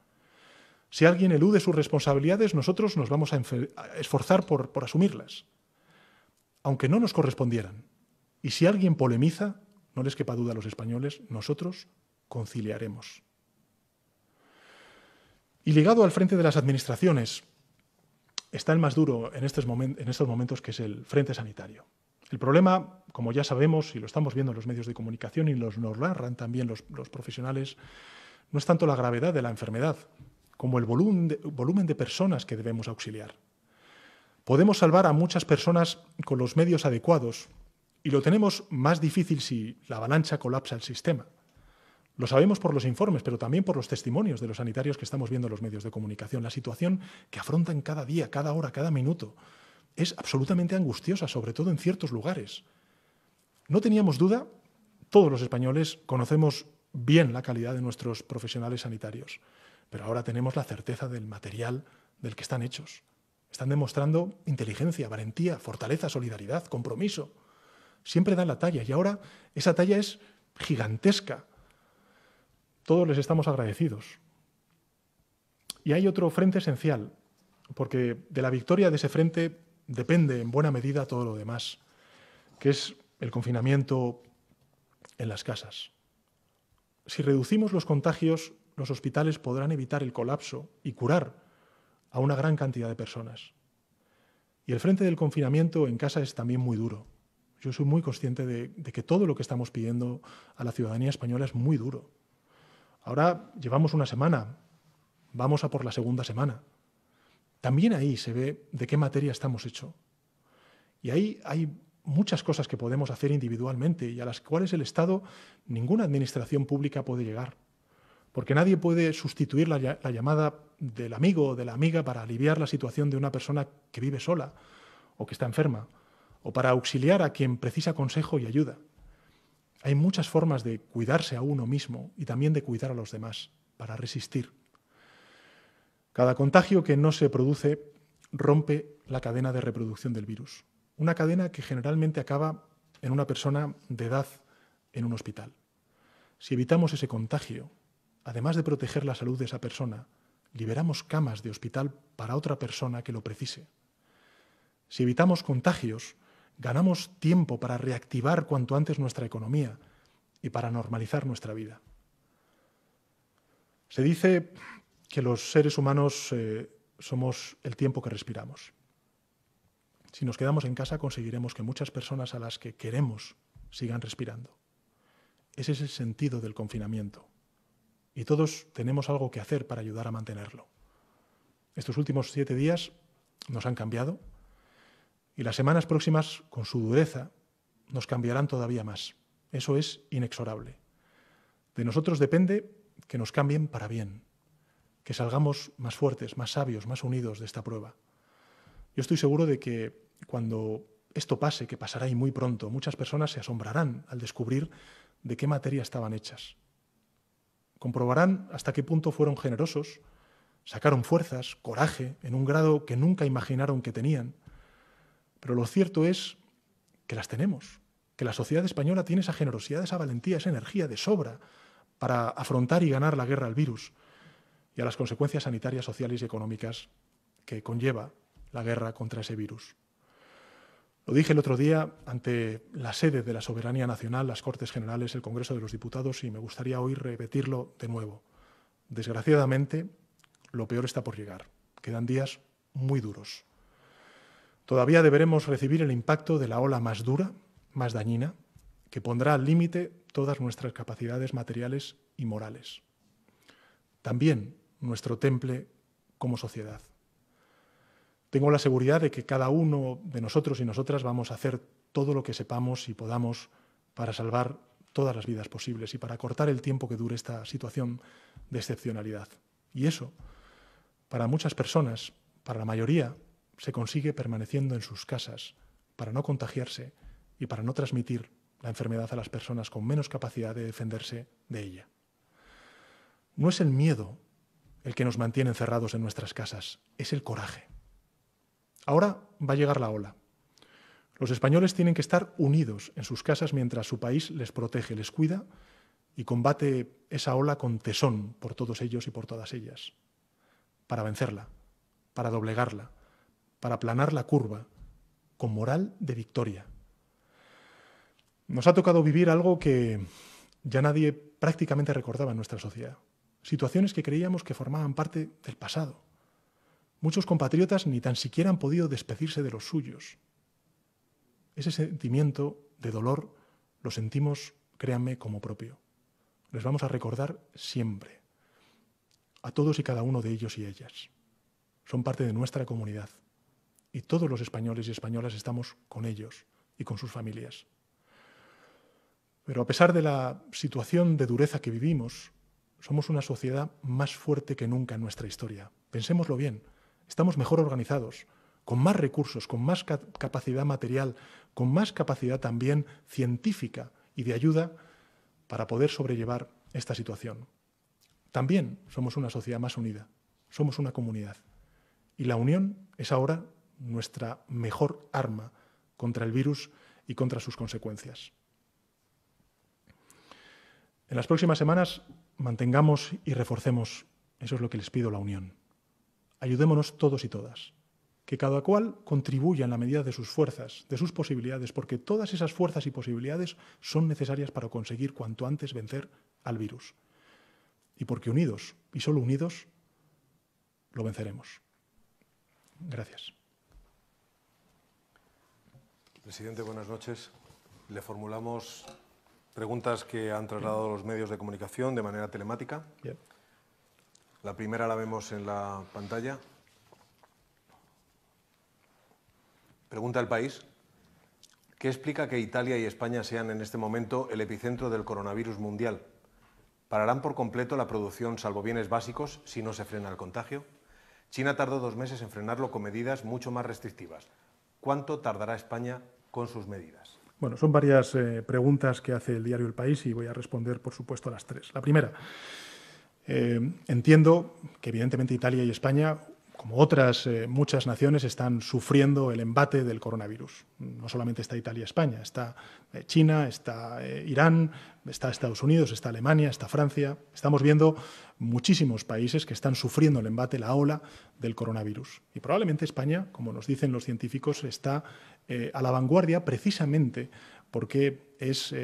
Si alguien elude sus responsabilidades, nosotros nos vamos a, esforzar por, por asumirlas, aunque no nos correspondieran. Y si alguien polemiza, no les quepa duda a los españoles, nosotros conciliaremos. Y ligado al frente de las administraciones, está el más duro en estos, momentos, que es el frente sanitario. El problema, como ya sabemos y lo estamos viendo en los medios de comunicación y los, nos narran también los profesionales, no es tanto la gravedad de la enfermedad, como el volumen de, personas que debemos auxiliar. Podemos salvar a muchas personas con los medios adecuados y lo tenemos más difícil si la avalancha colapsa el sistema. Lo sabemos por los informes, pero también por los testimonios de los sanitarios que estamos viendo en los medios de comunicación. La situación que afrontan cada día, cada hora, cada minuto es absolutamente angustiosa, sobre todo en ciertos lugares. No teníamos duda, todos los españoles conocemos bien la calidad de nuestros profesionales sanitarios pero ahora tenemos la certeza del material del que están hechos. Están demostrando inteligencia, valentía, fortaleza, solidaridad, compromiso. Siempre dan la talla y ahora esa talla es gigantesca. Todos les estamos agradecidos. Y hay otro frente esencial, porque de la victoria de ese frente depende en buena medida todo lo demás, que es el confinamiento en las casas. Si reducimos los contagios, los hospitales podrán evitar el colapso y curar a una gran cantidad de personas. Y el frente del confinamiento en casa es también muy duro. Yo soy muy consciente de, que todo lo que estamos pidiendo a la ciudadanía española es muy duro. Ahora llevamos una semana, vamos a por la segunda semana. También ahí se ve de qué materia estamos hechos. Y ahí hay muchas cosas que podemos hacer individualmente y a las cuales el Estado, ninguna administración pública puede llegar porque nadie puede sustituir la, llamada del amigo o de la amiga para aliviar la situación de una persona que vive sola o que está enferma, o para auxiliar a quien precisa consejo y ayuda. Hay muchas formas de cuidarse a uno mismo y también de cuidar a los demás, para resistir. Cada contagio que no se produce rompe la cadena de reproducción del virus, una cadena que generalmente acaba en una persona de edad en un hospital. Si evitamos ese contagio, además de proteger la salud de esa persona, liberamos camas de hospital para otra persona que lo precise. Si evitamos contagios, ganamos tiempo para reactivar cuanto antes nuestra economía y para normalizar nuestra vida. Se dice que los seres humanos eh, somos el tiempo que respiramos. Si nos quedamos en casa conseguiremos que muchas personas a las que queremos sigan respirando. Ese es el sentido del confinamiento y todos tenemos algo que hacer para ayudar a mantenerlo. Estos últimos siete días nos han cambiado y las semanas próximas, con su dureza, nos cambiarán todavía más. Eso es inexorable. De nosotros depende que nos cambien para bien, que salgamos más fuertes, más sabios, más unidos de esta prueba. Yo estoy seguro de que cuando esto pase, que pasará y muy pronto, muchas personas se asombrarán al descubrir de qué materia estaban hechas Comprobarán hasta qué punto fueron generosos, sacaron fuerzas, coraje, en un grado que nunca imaginaron que tenían. Pero lo cierto es que las tenemos, que la sociedad española tiene esa generosidad, esa valentía, esa energía de sobra para afrontar y ganar la guerra al virus y a las consecuencias sanitarias, sociales y económicas que conlleva la guerra contra ese virus. Lo dije el otro día ante la sede de la soberanía nacional, las Cortes Generales, el Congreso de los Diputados, y me gustaría hoy repetirlo de nuevo. Desgraciadamente, lo peor está por llegar. Quedan días muy duros. Todavía deberemos recibir el impacto de la ola más dura, más dañina, que pondrá al límite todas nuestras capacidades materiales y morales. También nuestro temple como sociedad. Tengo la seguridad de que cada uno de nosotros y nosotras vamos a hacer todo lo que sepamos y podamos para salvar todas las vidas posibles y para cortar el tiempo que dure esta situación de excepcionalidad. Y eso, para muchas personas, para la mayoría, se consigue permaneciendo en sus casas para no contagiarse y para no transmitir la enfermedad a las personas con menos capacidad de defenderse de ella. No es el miedo el que nos mantiene encerrados en nuestras casas, es el coraje. Ahora va a llegar la ola. Los españoles tienen que estar unidos en sus casas mientras su país les protege, les cuida y combate esa ola con tesón por todos ellos y por todas ellas, para vencerla, para doblegarla, para aplanar la curva, con moral de victoria. Nos ha tocado vivir algo que ya nadie prácticamente recordaba en nuestra sociedad. Situaciones que creíamos que formaban parte del pasado. Muchos compatriotas ni tan siquiera han podido despedirse de los suyos. Ese sentimiento de dolor lo sentimos, créanme, como propio. Les vamos a recordar siempre, a todos y cada uno de ellos y ellas. Son parte de nuestra comunidad y todos los españoles y españolas estamos con ellos y con sus familias. Pero a pesar de la situación de dureza que vivimos, somos una sociedad más fuerte que nunca en nuestra historia. Pensémoslo bien estamos mejor organizados, con más recursos, con más capacidad material, con más capacidad también científica y de ayuda para poder sobrellevar esta situación. También somos una sociedad más unida, somos una comunidad. Y la unión es ahora nuestra mejor arma contra el virus y contra sus consecuencias. En las próximas semanas mantengamos y reforcemos, eso es lo que les pido, la unión. Ayudémonos todos y todas. Que cada cual contribuya en la medida de sus fuerzas, de sus posibilidades, porque todas esas fuerzas y posibilidades son necesarias para conseguir cuanto antes vencer al virus. Y porque unidos, y solo unidos, lo venceremos. Gracias. Presidente, buenas noches. Le formulamos preguntas que han trasladado los medios de comunicación de manera telemática. La primera la vemos en la pantalla. Pregunta el país. ¿Qué explica que Italia y España sean en este momento el epicentro del coronavirus mundial? ¿Pararán por completo la producción salvo bienes básicos si no se frena el contagio? China tardó dos meses en frenarlo con medidas mucho más restrictivas. ¿Cuánto tardará España con sus medidas? Bueno, son varias eh, preguntas que hace el diario El País y voy a responder, por supuesto, a las tres. La primera, eh, entiendo que evidentemente Italia y España, como otras eh, muchas naciones, están sufriendo el embate del coronavirus. No solamente está Italia y España, está China, está Irán, está Estados Unidos, está Alemania, está Francia. Estamos viendo muchísimos países que están sufriendo el embate, la ola del coronavirus. Y probablemente España, como nos dicen los científicos, está a la vanguardia precisamente porque es,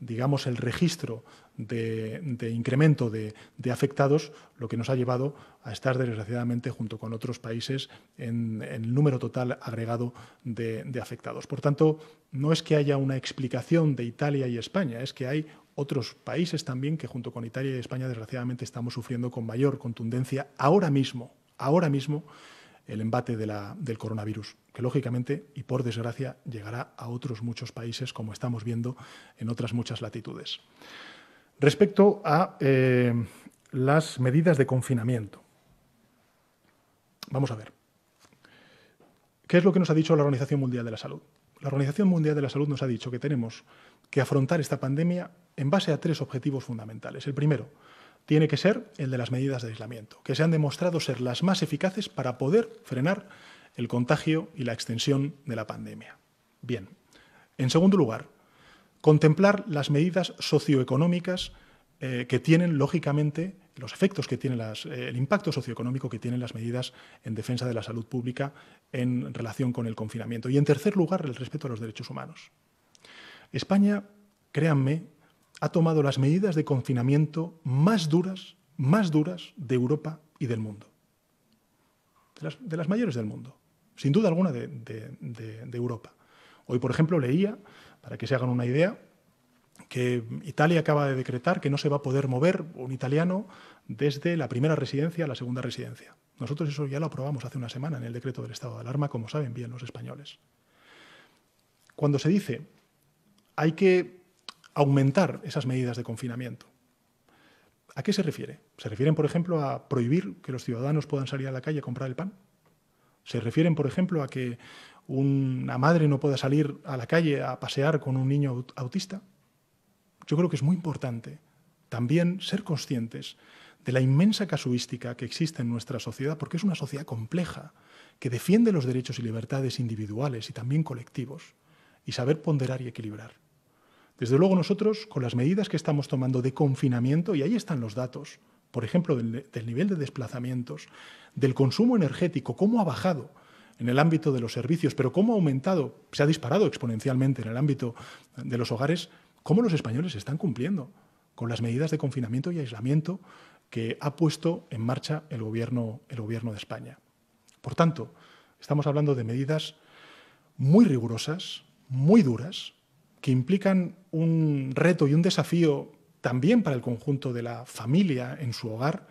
digamos, el registro de, incremento de, afectados, lo que nos ha llevado a estar desgraciadamente junto con otros países en, el número total agregado de, afectados. Por tanto, no es que haya una explicación de Italia y España, es que hay otros países también que junto con Italia y España desgraciadamente estamos sufriendo con mayor contundencia ahora mismo, ahora mismo el embate del coronavirus, que lógicamente y por desgracia llegará a otros muchos países como estamos viendo en otras muchas latitudes. Respecto a eh, las medidas de confinamiento. Vamos a ver. ¿Qué es lo que nos ha dicho la Organización Mundial de la Salud? La Organización Mundial de la Salud nos ha dicho que tenemos que afrontar esta pandemia en base a tres objetivos fundamentales. El primero, tiene que ser el de las medidas de aislamiento, que se han demostrado ser las más eficaces para poder frenar el contagio y la extensión de la pandemia. Bien. En segundo lugar, contemplar las medidas socioeconómicas eh, que tienen, lógicamente, los efectos que tienen las, eh, el impacto socioeconómico que tienen las medidas en defensa de la salud pública en relación con el confinamiento. Y en tercer lugar, el respeto a los derechos humanos. España, créanme, ha tomado las medidas de confinamiento más duras, más duras de Europa y del mundo. De las, mayores del mundo, sin duda alguna de, de Europa. Hoy, por ejemplo, leía, para que se hagan una idea, que Italia acaba de decretar que no se va a poder mover un italiano desde la primera residencia a la segunda residencia. Nosotros eso ya lo aprobamos hace una semana en el decreto del estado de alarma, como saben bien los españoles. Cuando se dice hay que aumentar esas medidas de confinamiento, ¿a qué se refiere? ¿Se refieren, por ejemplo, a prohibir que los ciudadanos puedan salir a la calle a comprar el pan? ¿Se refieren, por ejemplo, a que una madre no pueda salir a la calle a pasear con un niño autista? yo creo que es muy importante también ser conscientes de la inmensa casuística que existe en nuestra sociedad, porque es una sociedad compleja, que defiende los derechos y libertades individuales y también colectivos, y saber ponderar y equilibrar. Desde luego nosotros, con las medidas que estamos tomando de confinamiento, y ahí están los datos, por ejemplo, del, nivel de desplazamientos, del consumo energético, cómo ha bajado en el ámbito de los servicios, pero cómo ha aumentado, se ha disparado exponencialmente en el ámbito de los hogares, cómo los españoles están cumpliendo con las medidas de confinamiento y aislamiento que ha puesto en marcha el gobierno, el gobierno de España. Por tanto, estamos hablando de medidas muy rigurosas, muy duras, que implican un reto y un desafío también para el conjunto de la familia en su hogar,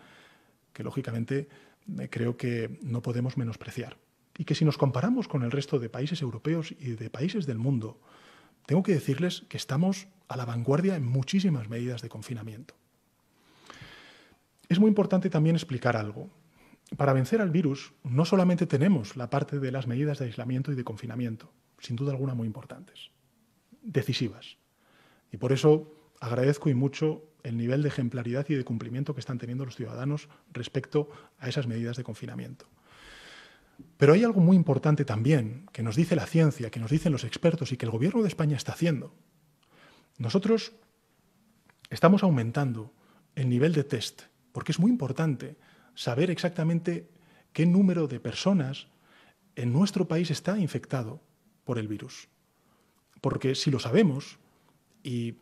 que lógicamente eh, creo que no podemos menospreciar. Y que si nos comparamos con el resto de países europeos y de países del mundo, tengo que decirles que estamos a la vanguardia en muchísimas medidas de confinamiento. Es muy importante también explicar algo. Para vencer al virus no solamente tenemos la parte de las medidas de aislamiento y de confinamiento, sin duda alguna muy importantes, decisivas. Y por eso agradezco y mucho el nivel de ejemplaridad y de cumplimiento que están teniendo los ciudadanos respecto a esas medidas de confinamiento. Pero hay algo muy importante también que nos dice la ciencia, que nos dicen los expertos y que el Gobierno de España está haciendo. Nosotros estamos aumentando el nivel de test, porque es muy importante saber exactamente qué número de personas en nuestro país está infectado por el virus. Porque si lo sabemos y,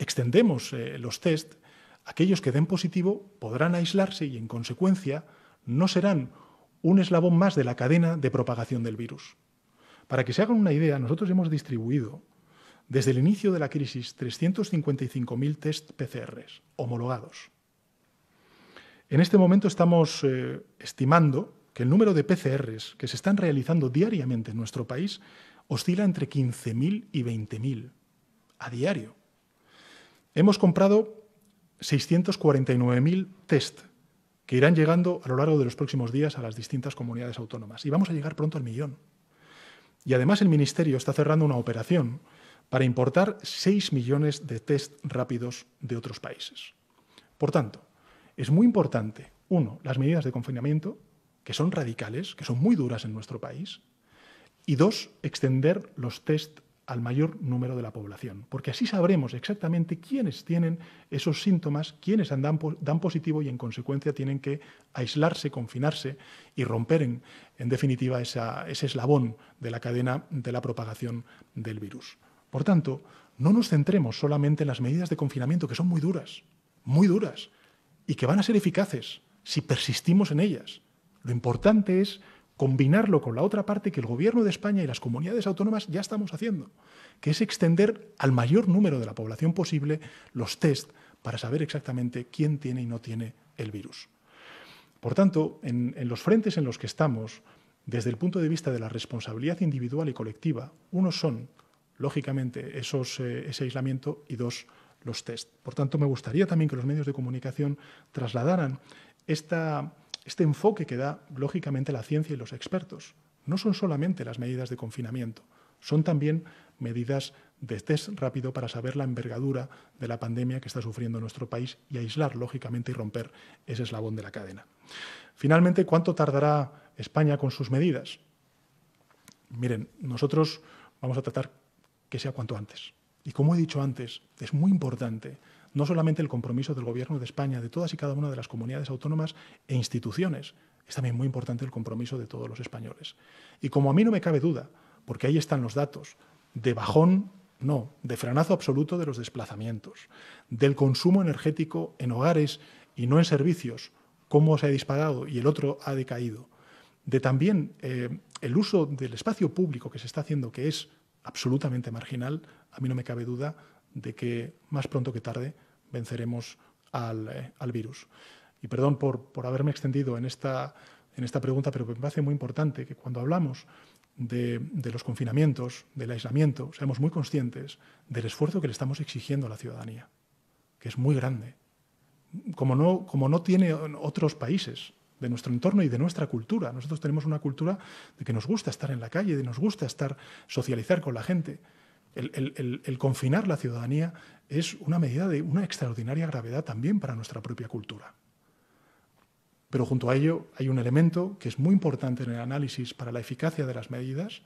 extendemos eh, los test, aquellos que den positivo podrán aislarse y en consecuencia no serán un eslabón más de la cadena de propagación del virus. Para que se hagan una idea, nosotros hemos distribuido desde el inicio de la crisis 355.000 test PCRs homologados. En este momento estamos eh, estimando que el número de PCRs que se están realizando diariamente en nuestro país oscila entre 15.000 y 20.000 a diario. Hemos comprado 649.000 test que irán llegando a lo largo de los próximos días a las distintas comunidades autónomas. Y vamos a llegar pronto al millón. Y además el Ministerio está cerrando una operación para importar 6 millones de test rápidos de otros países. Por tanto, es muy importante, uno, las medidas de confinamiento, que son radicales, que son muy duras en nuestro país, y dos, extender los test al mayor número de la población, porque así sabremos exactamente quiénes tienen esos síntomas, quiénes dan, dan positivo y en consecuencia tienen que aislarse, confinarse y romper en, definitiva ese eslabón de la cadena de la propagación del virus. Por tanto, no nos centremos solamente en las medidas de confinamiento, que son muy duras, muy duras, y que van a ser eficaces si persistimos en ellas. Lo importante es combinarlo con la otra parte que el Gobierno de España y las comunidades autónomas ya estamos haciendo, que es extender al mayor número de la población posible los test para saber exactamente quién tiene y no tiene el virus. Por tanto, en, los frentes en los que estamos, desde el punto de vista de la responsabilidad individual y colectiva, unos son lógicamente, eh, ese aislamiento y dos, los test. Por tanto, me gustaría también que los medios de comunicación trasladaran este enfoque que da, lógicamente, la ciencia y los expertos. No son solamente las medidas de confinamiento, son también medidas de test rápido para saber la envergadura de la pandemia que está sufriendo nuestro país y aislar, lógicamente, y romper ese eslabón de la cadena. Finalmente, ¿cuánto tardará España con sus medidas? Miren, nosotros vamos a tratar que sea cuanto antes. Y como he dicho antes, es muy importante no solamente el compromiso del Gobierno de España, de todas y cada una de las comunidades autónomas e instituciones, es también muy importante el compromiso de todos los españoles. Y como a mí no me cabe duda, porque ahí están los datos, de bajón, no, de frenazo absoluto de los desplazamientos, del consumo energético en hogares y no en servicios, cómo se ha disparado y el otro ha decaído, de también eh, el uso del espacio público que se está haciendo, que es absolutamente marginal, a mí no me cabe duda de que más pronto que tarde venceremos al, eh, virus. Y perdón por, por haberme extendido en esta, en esta pregunta, pero me parece muy importante que cuando hablamos de, de, los confinamientos, del aislamiento, seamos muy conscientes del esfuerzo que le estamos exigiendo a la ciudadanía, que es muy grande, como no, como no tiene otros países de nuestro entorno y de nuestra cultura. Nosotros tenemos una cultura de que nos gusta estar en la calle, de nos gusta estar, socializar con la gente. El, confinar la ciudadanía es una medida de una extraordinaria gravedad también para nuestra propia cultura. Pero junto a ello hay un elemento que es muy importante en el análisis para la eficacia de las medidas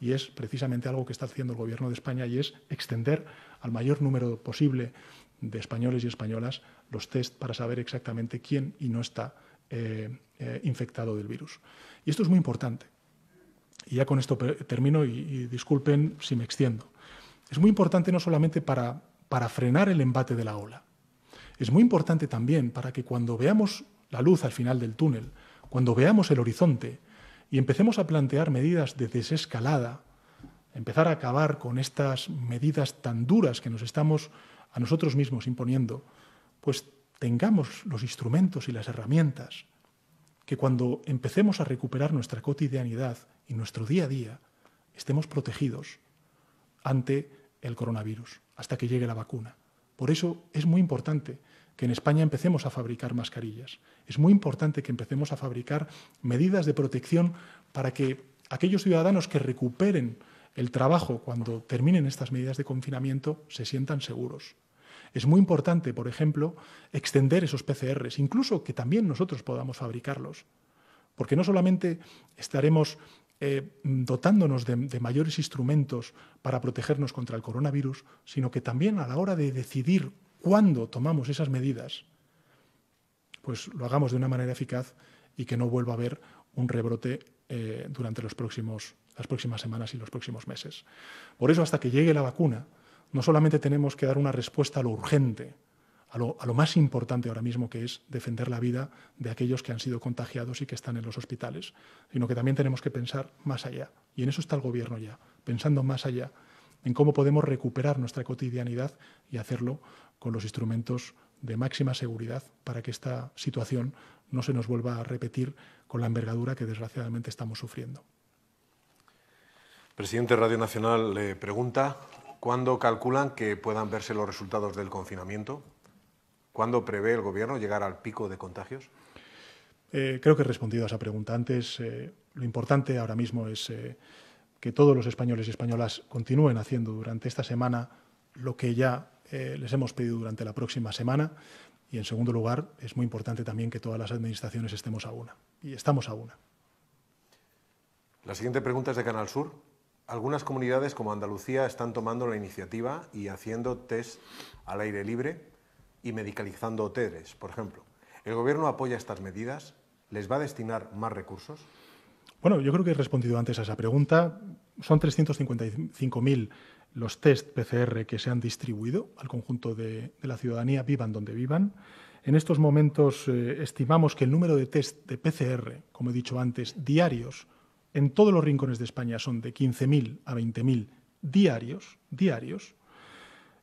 y es precisamente algo que está haciendo el Gobierno de España y es extender al mayor número posible de españoles y españolas los test para saber exactamente quién y no está eh, eh, infectado del virus. Y esto es muy importante. Y ya con esto termino y, disculpen si me extiendo. Es muy importante no solamente para, frenar el embate de la ola, es muy importante también para que cuando veamos la luz al final del túnel, cuando veamos el horizonte y empecemos a plantear medidas de desescalada, empezar a acabar con estas medidas tan duras que nos estamos a nosotros mismos imponiendo, pues tengamos los instrumentos y las herramientas que cuando empecemos a recuperar nuestra cotidianidad y nuestro día a día, estemos protegidos ante el coronavirus, hasta que llegue la vacuna. Por eso es muy importante que en España empecemos a fabricar mascarillas. Es muy importante que empecemos a fabricar medidas de protección para que aquellos ciudadanos que recuperen el trabajo cuando terminen estas medidas de confinamiento se sientan seguros. Es muy importante, por ejemplo, extender esos PCRs, incluso que también nosotros podamos fabricarlos, porque no solamente estaremos eh, dotándonos de, mayores instrumentos para protegernos contra el coronavirus, sino que también a la hora de decidir cuándo tomamos esas medidas, pues lo hagamos de una manera eficaz y que no vuelva a haber un rebrote eh, durante las próximas semanas y los próximos meses. Por eso, hasta que llegue la vacuna, no solamente tenemos que dar una respuesta a lo urgente, a lo, más importante ahora mismo, que es defender la vida de aquellos que han sido contagiados y que están en los hospitales, sino que también tenemos que pensar más allá. Y en eso está el Gobierno ya, pensando más allá en cómo podemos recuperar nuestra cotidianidad y hacerlo con los instrumentos de máxima seguridad para que esta situación no se nos vuelva a repetir con la envergadura que desgraciadamente estamos sufriendo. Presidente Radio Nacional le pregunta, ¿Cuándo calculan que puedan verse los resultados del confinamiento? ¿Cuándo prevé el Gobierno llegar al pico de contagios? Eh, creo que he respondido a esa pregunta antes. Eh, lo importante ahora mismo es eh, que todos los españoles y españolas continúen haciendo durante esta semana lo que ya les hemos pedido durante la próxima semana. Y, en segundo lugar, es muy importante también que todas las administraciones estemos a una. Y estamos a una. La siguiente pregunta es de Canal Sur. Algunas comunidades como Andalucía están tomando la iniciativa y haciendo test al aire libre y medicalizando hoteles, por ejemplo. ¿El Gobierno apoya estas medidas? ¿Les va a destinar más recursos? Bueno, yo creo que he respondido antes a esa pregunta. Son 355.000 los test PCR que se han distribuido al conjunto de, la ciudadanía, vivan donde vivan. En estos momentos eh, estimamos que el número de test de PCR, como he dicho antes, diarios en todos los rincones de España son de 15.000 a 20.000 diarios, diarios.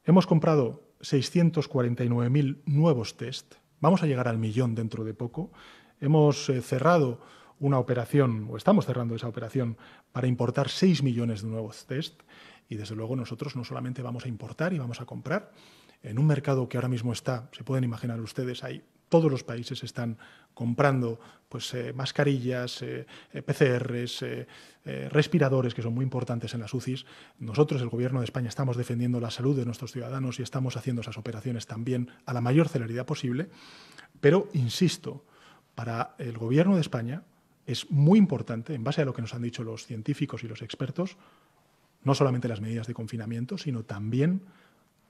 Hemos comprado 649.000 nuevos test. Vamos a llegar al millón dentro de poco. Hemos eh, cerrado una operación, o estamos cerrando esa operación, para importar 6 millones de nuevos test. Y desde luego nosotros no solamente vamos a importar y vamos a comprar. En un mercado que ahora mismo está, se pueden imaginar ustedes, hay Todos los países están comprando pues, eh, mascarillas, eh, eh, PCRs, respiradores, que son muy importantes en las UCIs. Nosotros, el Gobierno de España, estamos defendiendo la salud de nuestros ciudadanos y estamos haciendo esas operaciones también a la mayor celeridad posible. Pero, insisto, para el Gobierno de España es muy importante, en base a lo que nos han dicho los científicos y los expertos, no solamente las medidas de confinamiento, sino también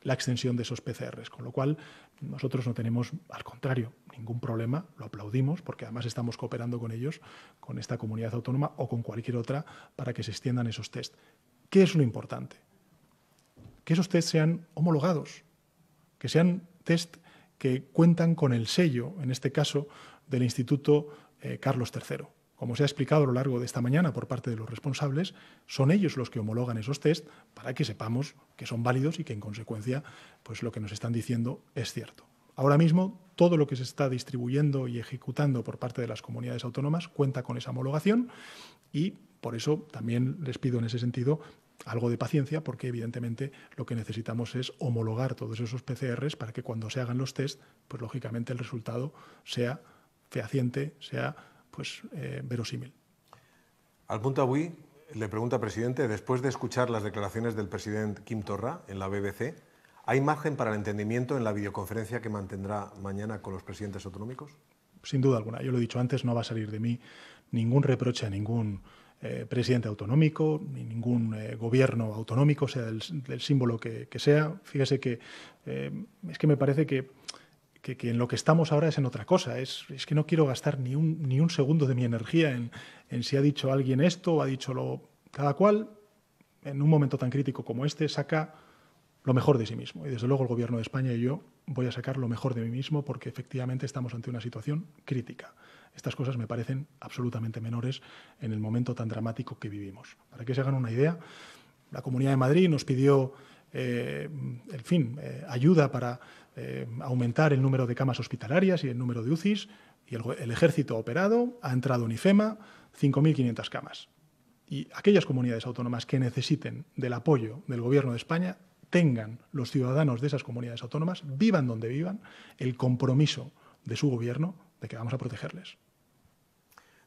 la extensión de esos PCRs, con lo cual nosotros no tenemos, al contrario, ningún problema, lo aplaudimos, porque además estamos cooperando con ellos, con esta comunidad autónoma o con cualquier otra, para que se extiendan esos test. ¿Qué es lo importante? Que esos test sean homologados, que sean test que cuentan con el sello, en este caso, del Instituto eh, Carlos III como se ha explicado a lo largo de esta mañana por parte de los responsables, son ellos los que homologan esos test para que sepamos que son válidos y que en consecuencia pues lo que nos están diciendo es cierto. Ahora mismo todo lo que se está distribuyendo y ejecutando por parte de las comunidades autónomas cuenta con esa homologación y por eso también les pido en ese sentido algo de paciencia porque evidentemente lo que necesitamos es homologar todos esos PCRs para que cuando se hagan los test, pues lógicamente el resultado sea fehaciente, sea pues, eh, verosímil. Al punto avui, le pregunta, presidente, después de escuchar las declaraciones del presidente Kim Torra en la BBC, ¿hay margen para el entendimiento en la videoconferencia que mantendrá mañana con los presidentes autonómicos? Sin duda alguna. Yo lo he dicho antes, no va a salir de mí ningún reproche a ningún eh, presidente autonómico, ni ningún eh, gobierno autonómico, sea del, símbolo que, sea. Fíjese que es que me parece que que, en lo que estamos ahora es en otra cosa. Es, es, que no quiero gastar ni un, ni un segundo de mi energía en, en, si ha dicho alguien esto o ha dicho lo... Cada cual, en un momento tan crítico como este, saca lo mejor de sí mismo. Y desde luego el Gobierno de España y yo voy a sacar lo mejor de mí mismo porque efectivamente estamos ante una situación crítica. Estas cosas me parecen absolutamente menores en el momento tan dramático que vivimos. Para que se hagan una idea, la Comunidad de Madrid nos pidió, eh, fin, eh, ayuda para eh, aumentar el número de camas hospitalarias y el número de UCIs, y el, ejército ha operado, ha entrado en IFEMA 5.500 camas. Y aquellas comunidades autónomas que necesiten del apoyo del Gobierno de España tengan los ciudadanos de esas comunidades autónomas, vivan donde vivan, el compromiso de su gobierno de que vamos a protegerles.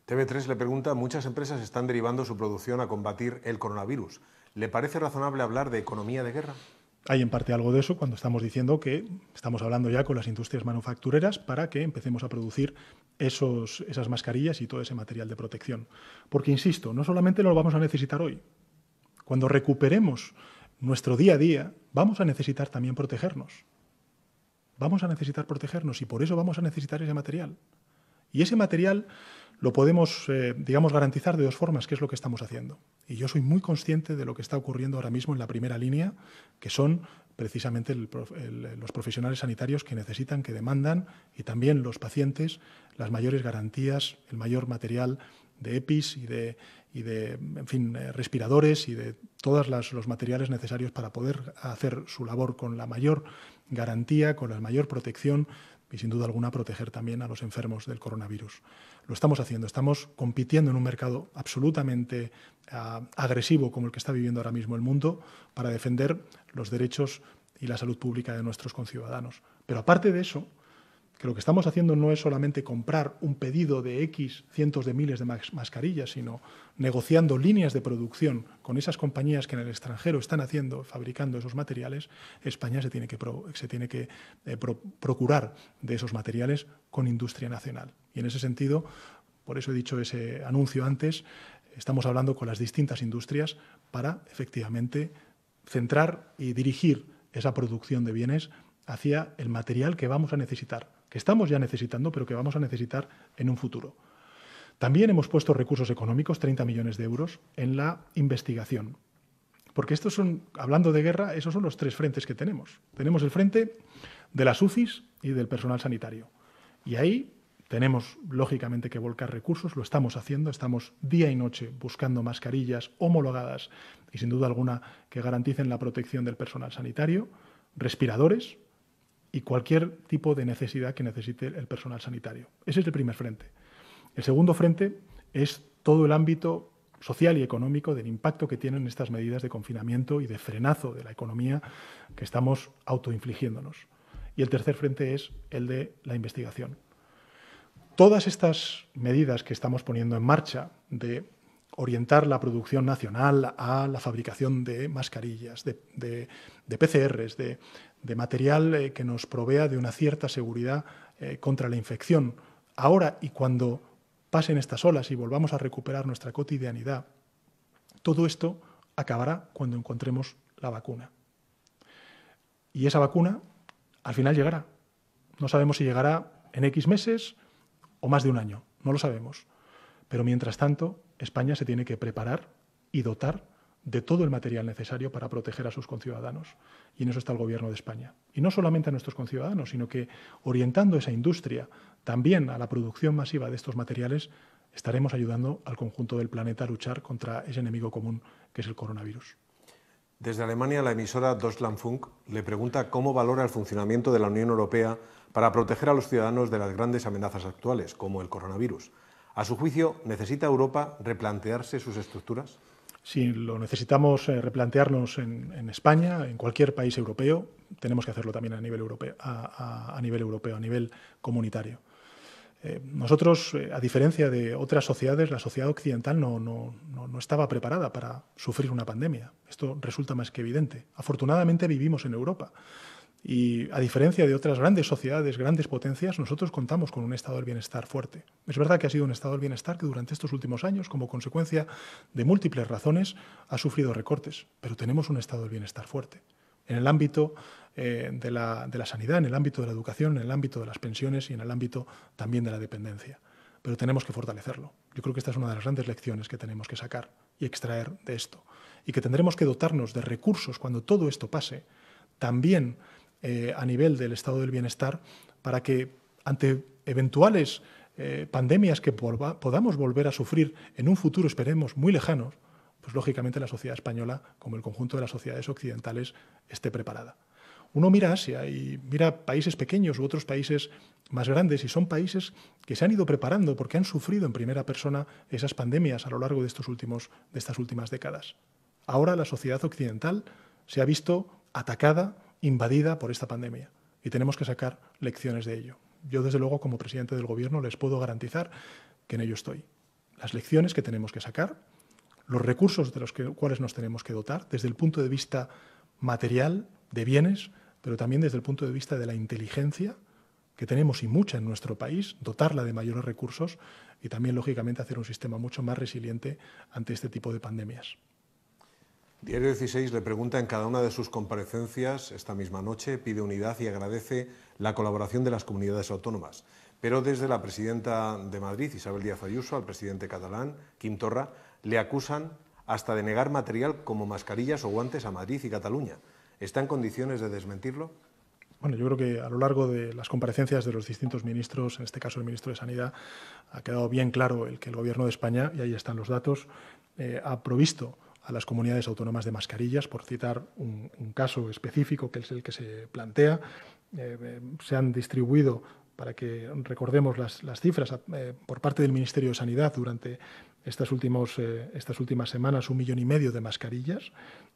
TV3 le pregunta, muchas empresas están derivando su producción a combatir el coronavirus. ¿Le parece razonable hablar de economía de guerra? Hay en parte algo de eso cuando estamos diciendo que estamos hablando ya con las industrias manufactureras para que empecemos a producir esos, esas mascarillas y todo ese material de protección. Porque, insisto, no solamente lo vamos a necesitar hoy. Cuando recuperemos nuestro día a día, vamos a necesitar también protegernos. Vamos a necesitar protegernos y por eso vamos a necesitar ese material. Y ese material lo podemos, eh, digamos, garantizar de dos formas, que es lo que estamos haciendo. Y yo soy muy consciente de lo que está ocurriendo ahora mismo en la primera línea, que son precisamente los profesionales sanitarios que necesitan, que demandan, y también los pacientes, las mayores garantías, el mayor material de EPIs y de, en fin, eh, respiradores y de todos los materiales necesarios para poder hacer su labor con la mayor garantía, con la mayor protección y sin duda alguna proteger también a los enfermos del coronavirus. Lo estamos haciendo, estamos compitiendo en un mercado absolutamente ah, agresivo como el que está viviendo ahora mismo el mundo para defender los derechos y la salud pública de nuestros conciudadanos. Pero aparte de eso, que lo que estamos haciendo no es solamente comprar un pedido de X cientos de miles de mascarillas, sino negociando líneas de producción con esas compañías que en el extranjero están haciendo, fabricando esos materiales, España se tiene que, se tiene que eh, procurar de esos materiales con industria nacional. Y en ese sentido, por eso he dicho ese anuncio antes, estamos hablando con las distintas industrias para efectivamente centrar y dirigir esa producción de bienes hacia el material que vamos a necesitar que estamos ya necesitando, pero que vamos a necesitar en un futuro. También hemos puesto recursos económicos, 30 millones de euros, en la investigación. Porque estos son, hablando de guerra, esos son los tres frentes que tenemos. Tenemos el frente de las UCIs y del personal sanitario. Y ahí tenemos, lógicamente, que volcar recursos, lo estamos haciendo, estamos día y noche buscando mascarillas homologadas y, sin duda alguna, que garanticen la protección del personal sanitario, respiradores, y cualquier tipo de necesidad que necesite el personal sanitario. Ese es el primer frente. El segundo frente es todo el ámbito social y económico del impacto que tienen estas medidas de confinamiento y de frenazo de la economía que estamos autoinfligiéndonos. y el tercer frente es el de la investigación. Todas estas medidas que estamos poniendo en marcha de orientar la producción nacional a la fabricación de mascarillas, de, PCRs, de, material eh, que nos provea de una cierta seguridad eh, contra la infección. Ahora y cuando pasen estas olas y volvamos a recuperar nuestra cotidianidad, todo esto acabará cuando encontremos la vacuna. Y esa vacuna al final llegará. No sabemos si llegará en X meses o más de un año, no lo sabemos. Pero mientras tanto, España se tiene que preparar y dotar de todo el material necesario para proteger a sus conciudadanos. Y en eso está el Gobierno de España. Y no solamente a nuestros conciudadanos, sino que orientando esa industria también a la producción masiva de estos materiales, estaremos ayudando al conjunto del planeta a luchar contra ese enemigo común que es el coronavirus. Desde Alemania, la emisora Deutschlandfunk le pregunta cómo valora el funcionamiento de la Unión Europea para proteger a los ciudadanos de las grandes amenazas actuales, como el coronavirus. A su juicio, ¿necesita Europa replantearse sus estructuras? Si lo necesitamos eh, replantearnos en, España, en cualquier país europeo, tenemos que hacerlo también a nivel europeo, a, nivel, europeo, a nivel comunitario. Eh, nosotros, eh, a diferencia de otras sociedades, la sociedad occidental no, no, no, estaba preparada para sufrir una pandemia. Esto resulta más que evidente. Afortunadamente vivimos en Europa. Y a diferencia de otras grandes sociedades, grandes potencias, nosotros contamos con un estado del bienestar fuerte. Es verdad que ha sido un estado del bienestar que durante estos últimos años, como consecuencia de múltiples razones, ha sufrido recortes, pero tenemos un estado del bienestar fuerte. En el ámbito eh, de, la, de la sanidad, en el ámbito de la educación, en el ámbito de las pensiones y en el ámbito también de la dependencia. Pero tenemos que fortalecerlo. Yo creo que esta es una de las grandes lecciones que tenemos que sacar y extraer de esto. Y que tendremos que dotarnos de recursos cuando todo esto pase, también eh, a nivel del estado del bienestar para que ante eventuales eh, pandemias que podamos volver a sufrir en un futuro, esperemos, muy lejano, pues lógicamente la sociedad española, como el conjunto de las sociedades occidentales, esté preparada. Uno mira Asia y mira países pequeños u otros países más grandes y son países que se han ido preparando porque han sufrido en primera persona esas pandemias a lo largo de, estos últimos, de estas últimas décadas. Ahora la sociedad occidental se ha visto atacada invadida por esta pandemia y tenemos que sacar lecciones de ello. Yo, desde luego, como presidente del Gobierno, les puedo garantizar que en ello estoy. Las lecciones que tenemos que sacar, los recursos de los cuales nos tenemos que dotar, desde el punto de vista material, de bienes, pero también desde el punto de vista de la inteligencia, que tenemos y mucha en nuestro país, dotarla de mayores recursos y también, lógicamente, hacer un sistema mucho más resiliente ante este tipo de pandemias. Diario 16 le pregunta en cada una de sus comparecencias esta misma noche, pide unidad y agradece la colaboración de las comunidades autónomas. Pero desde la presidenta de Madrid, Isabel Díaz Ayuso, al presidente catalán, Quim Torra, le acusan hasta de negar material como mascarillas o guantes a Madrid y Cataluña. ¿Está en condiciones de desmentirlo? Bueno, yo creo que a lo largo de las comparecencias de los distintos ministros, en este caso el ministro de Sanidad, ha quedado bien claro el que el Gobierno de España, y ahí están los datos, eh, ha provisto a las comunidades autónomas de mascarillas, por citar un, caso específico que es el que se plantea. Eh, eh, se han distribuido, para que recordemos las, cifras, eh, por parte del Ministerio de Sanidad durante estas, estas últimas semanas un millón y medio de mascarillas.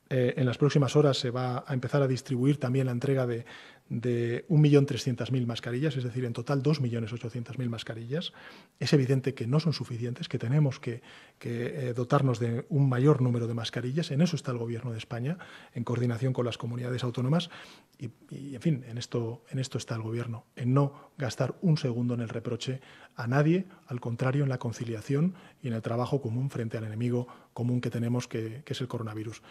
En las próximas horas se va a empezar a distribuir también la entrega de, de 1.300.000 mascarillas, es decir, en total 2.800.000 mascarillas. Es evidente que no son suficientes, que tenemos que, eh, dotarnos de un mayor número de mascarillas. En eso está el Gobierno de España, en coordinación con las comunidades autónomas. Y, en fin, en esto, está el Gobierno, en no gastar un segundo en el reproche a nadie, al contrario, en la conciliación y en el trabajo común frente al enemigo común que tenemos, que es el coronavirus.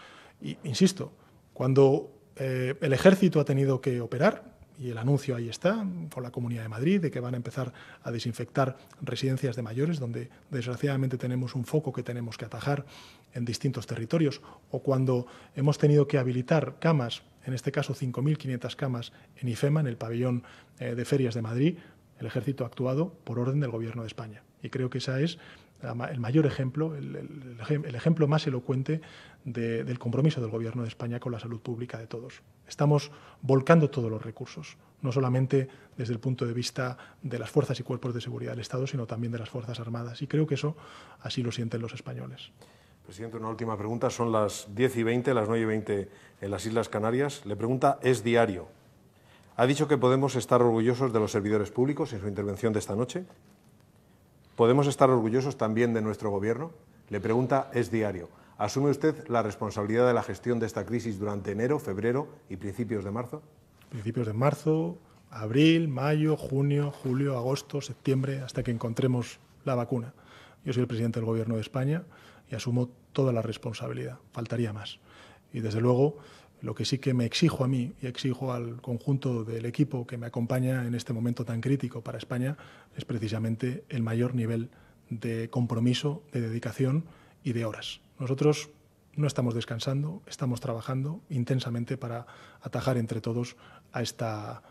Y, insisto, cuando eh, el ejército ha tenido que operar, y el anuncio ahí está, con la Comunidad de Madrid, de que van a empezar a desinfectar residencias de mayores, donde desgraciadamente tenemos un foco que tenemos que atajar en distintos territorios, o cuando hemos tenido que habilitar camas, en este caso 5.500 camas en IFEMA, en el pabellón eh, de ferias de Madrid, el ejército ha actuado por orden del Gobierno de España. Y creo que esa es el mayor ejemplo, el, ejemplo más elocuente del compromiso del Gobierno de España con la salud pública de todos. Estamos volcando todos los recursos, no solamente desde el punto de vista de las fuerzas y cuerpos de seguridad del Estado, sino también de las Fuerzas Armadas. Y creo que eso así lo sienten los españoles. Presidente, una última pregunta. Son las 10 y 20, las 9 y 20 en las Islas Canarias. Le pregunta, ¿es diario? Ha dicho que podemos estar orgullosos de los servidores públicos en su intervención de esta noche. ¿Podemos estar orgullosos también de nuestro Gobierno? Le pregunta Es Diario. ¿Asume usted la responsabilidad de la gestión de esta crisis durante enero, febrero y principios de marzo? Principios de marzo, abril, mayo, junio, julio, agosto, septiembre, hasta que encontremos la vacuna. Yo soy el presidente del Gobierno de España y asumo toda la responsabilidad. Faltaría más. Y desde luego, lo que sí que me exijo a mí y exijo al conjunto del equipo que me acompaña en este momento tan crítico para España es precisamente el mayor nivel de compromiso, de dedicación y de horas. Nosotros no estamos descansando, estamos trabajando intensamente para atajar entre todos a esta,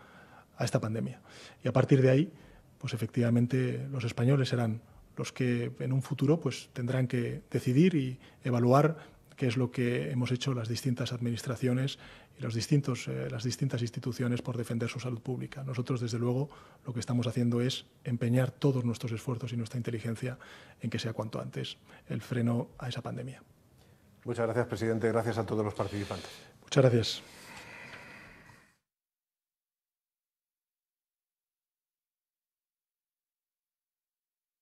a esta pandemia. Y a partir de ahí, pues efectivamente los españoles serán los que en un futuro pues, tendrán que decidir y evaluar qué es lo que hemos hecho las distintas administraciones y los distintos, eh, las distintas instituciones por defender su salud pública. Nosotros, desde luego, lo que estamos haciendo es empeñar todos nuestros esfuerzos y nuestra inteligencia en que sea cuanto antes el freno a esa pandemia. Muchas gracias, presidente. Gracias a todos los participantes. Muchas gracias.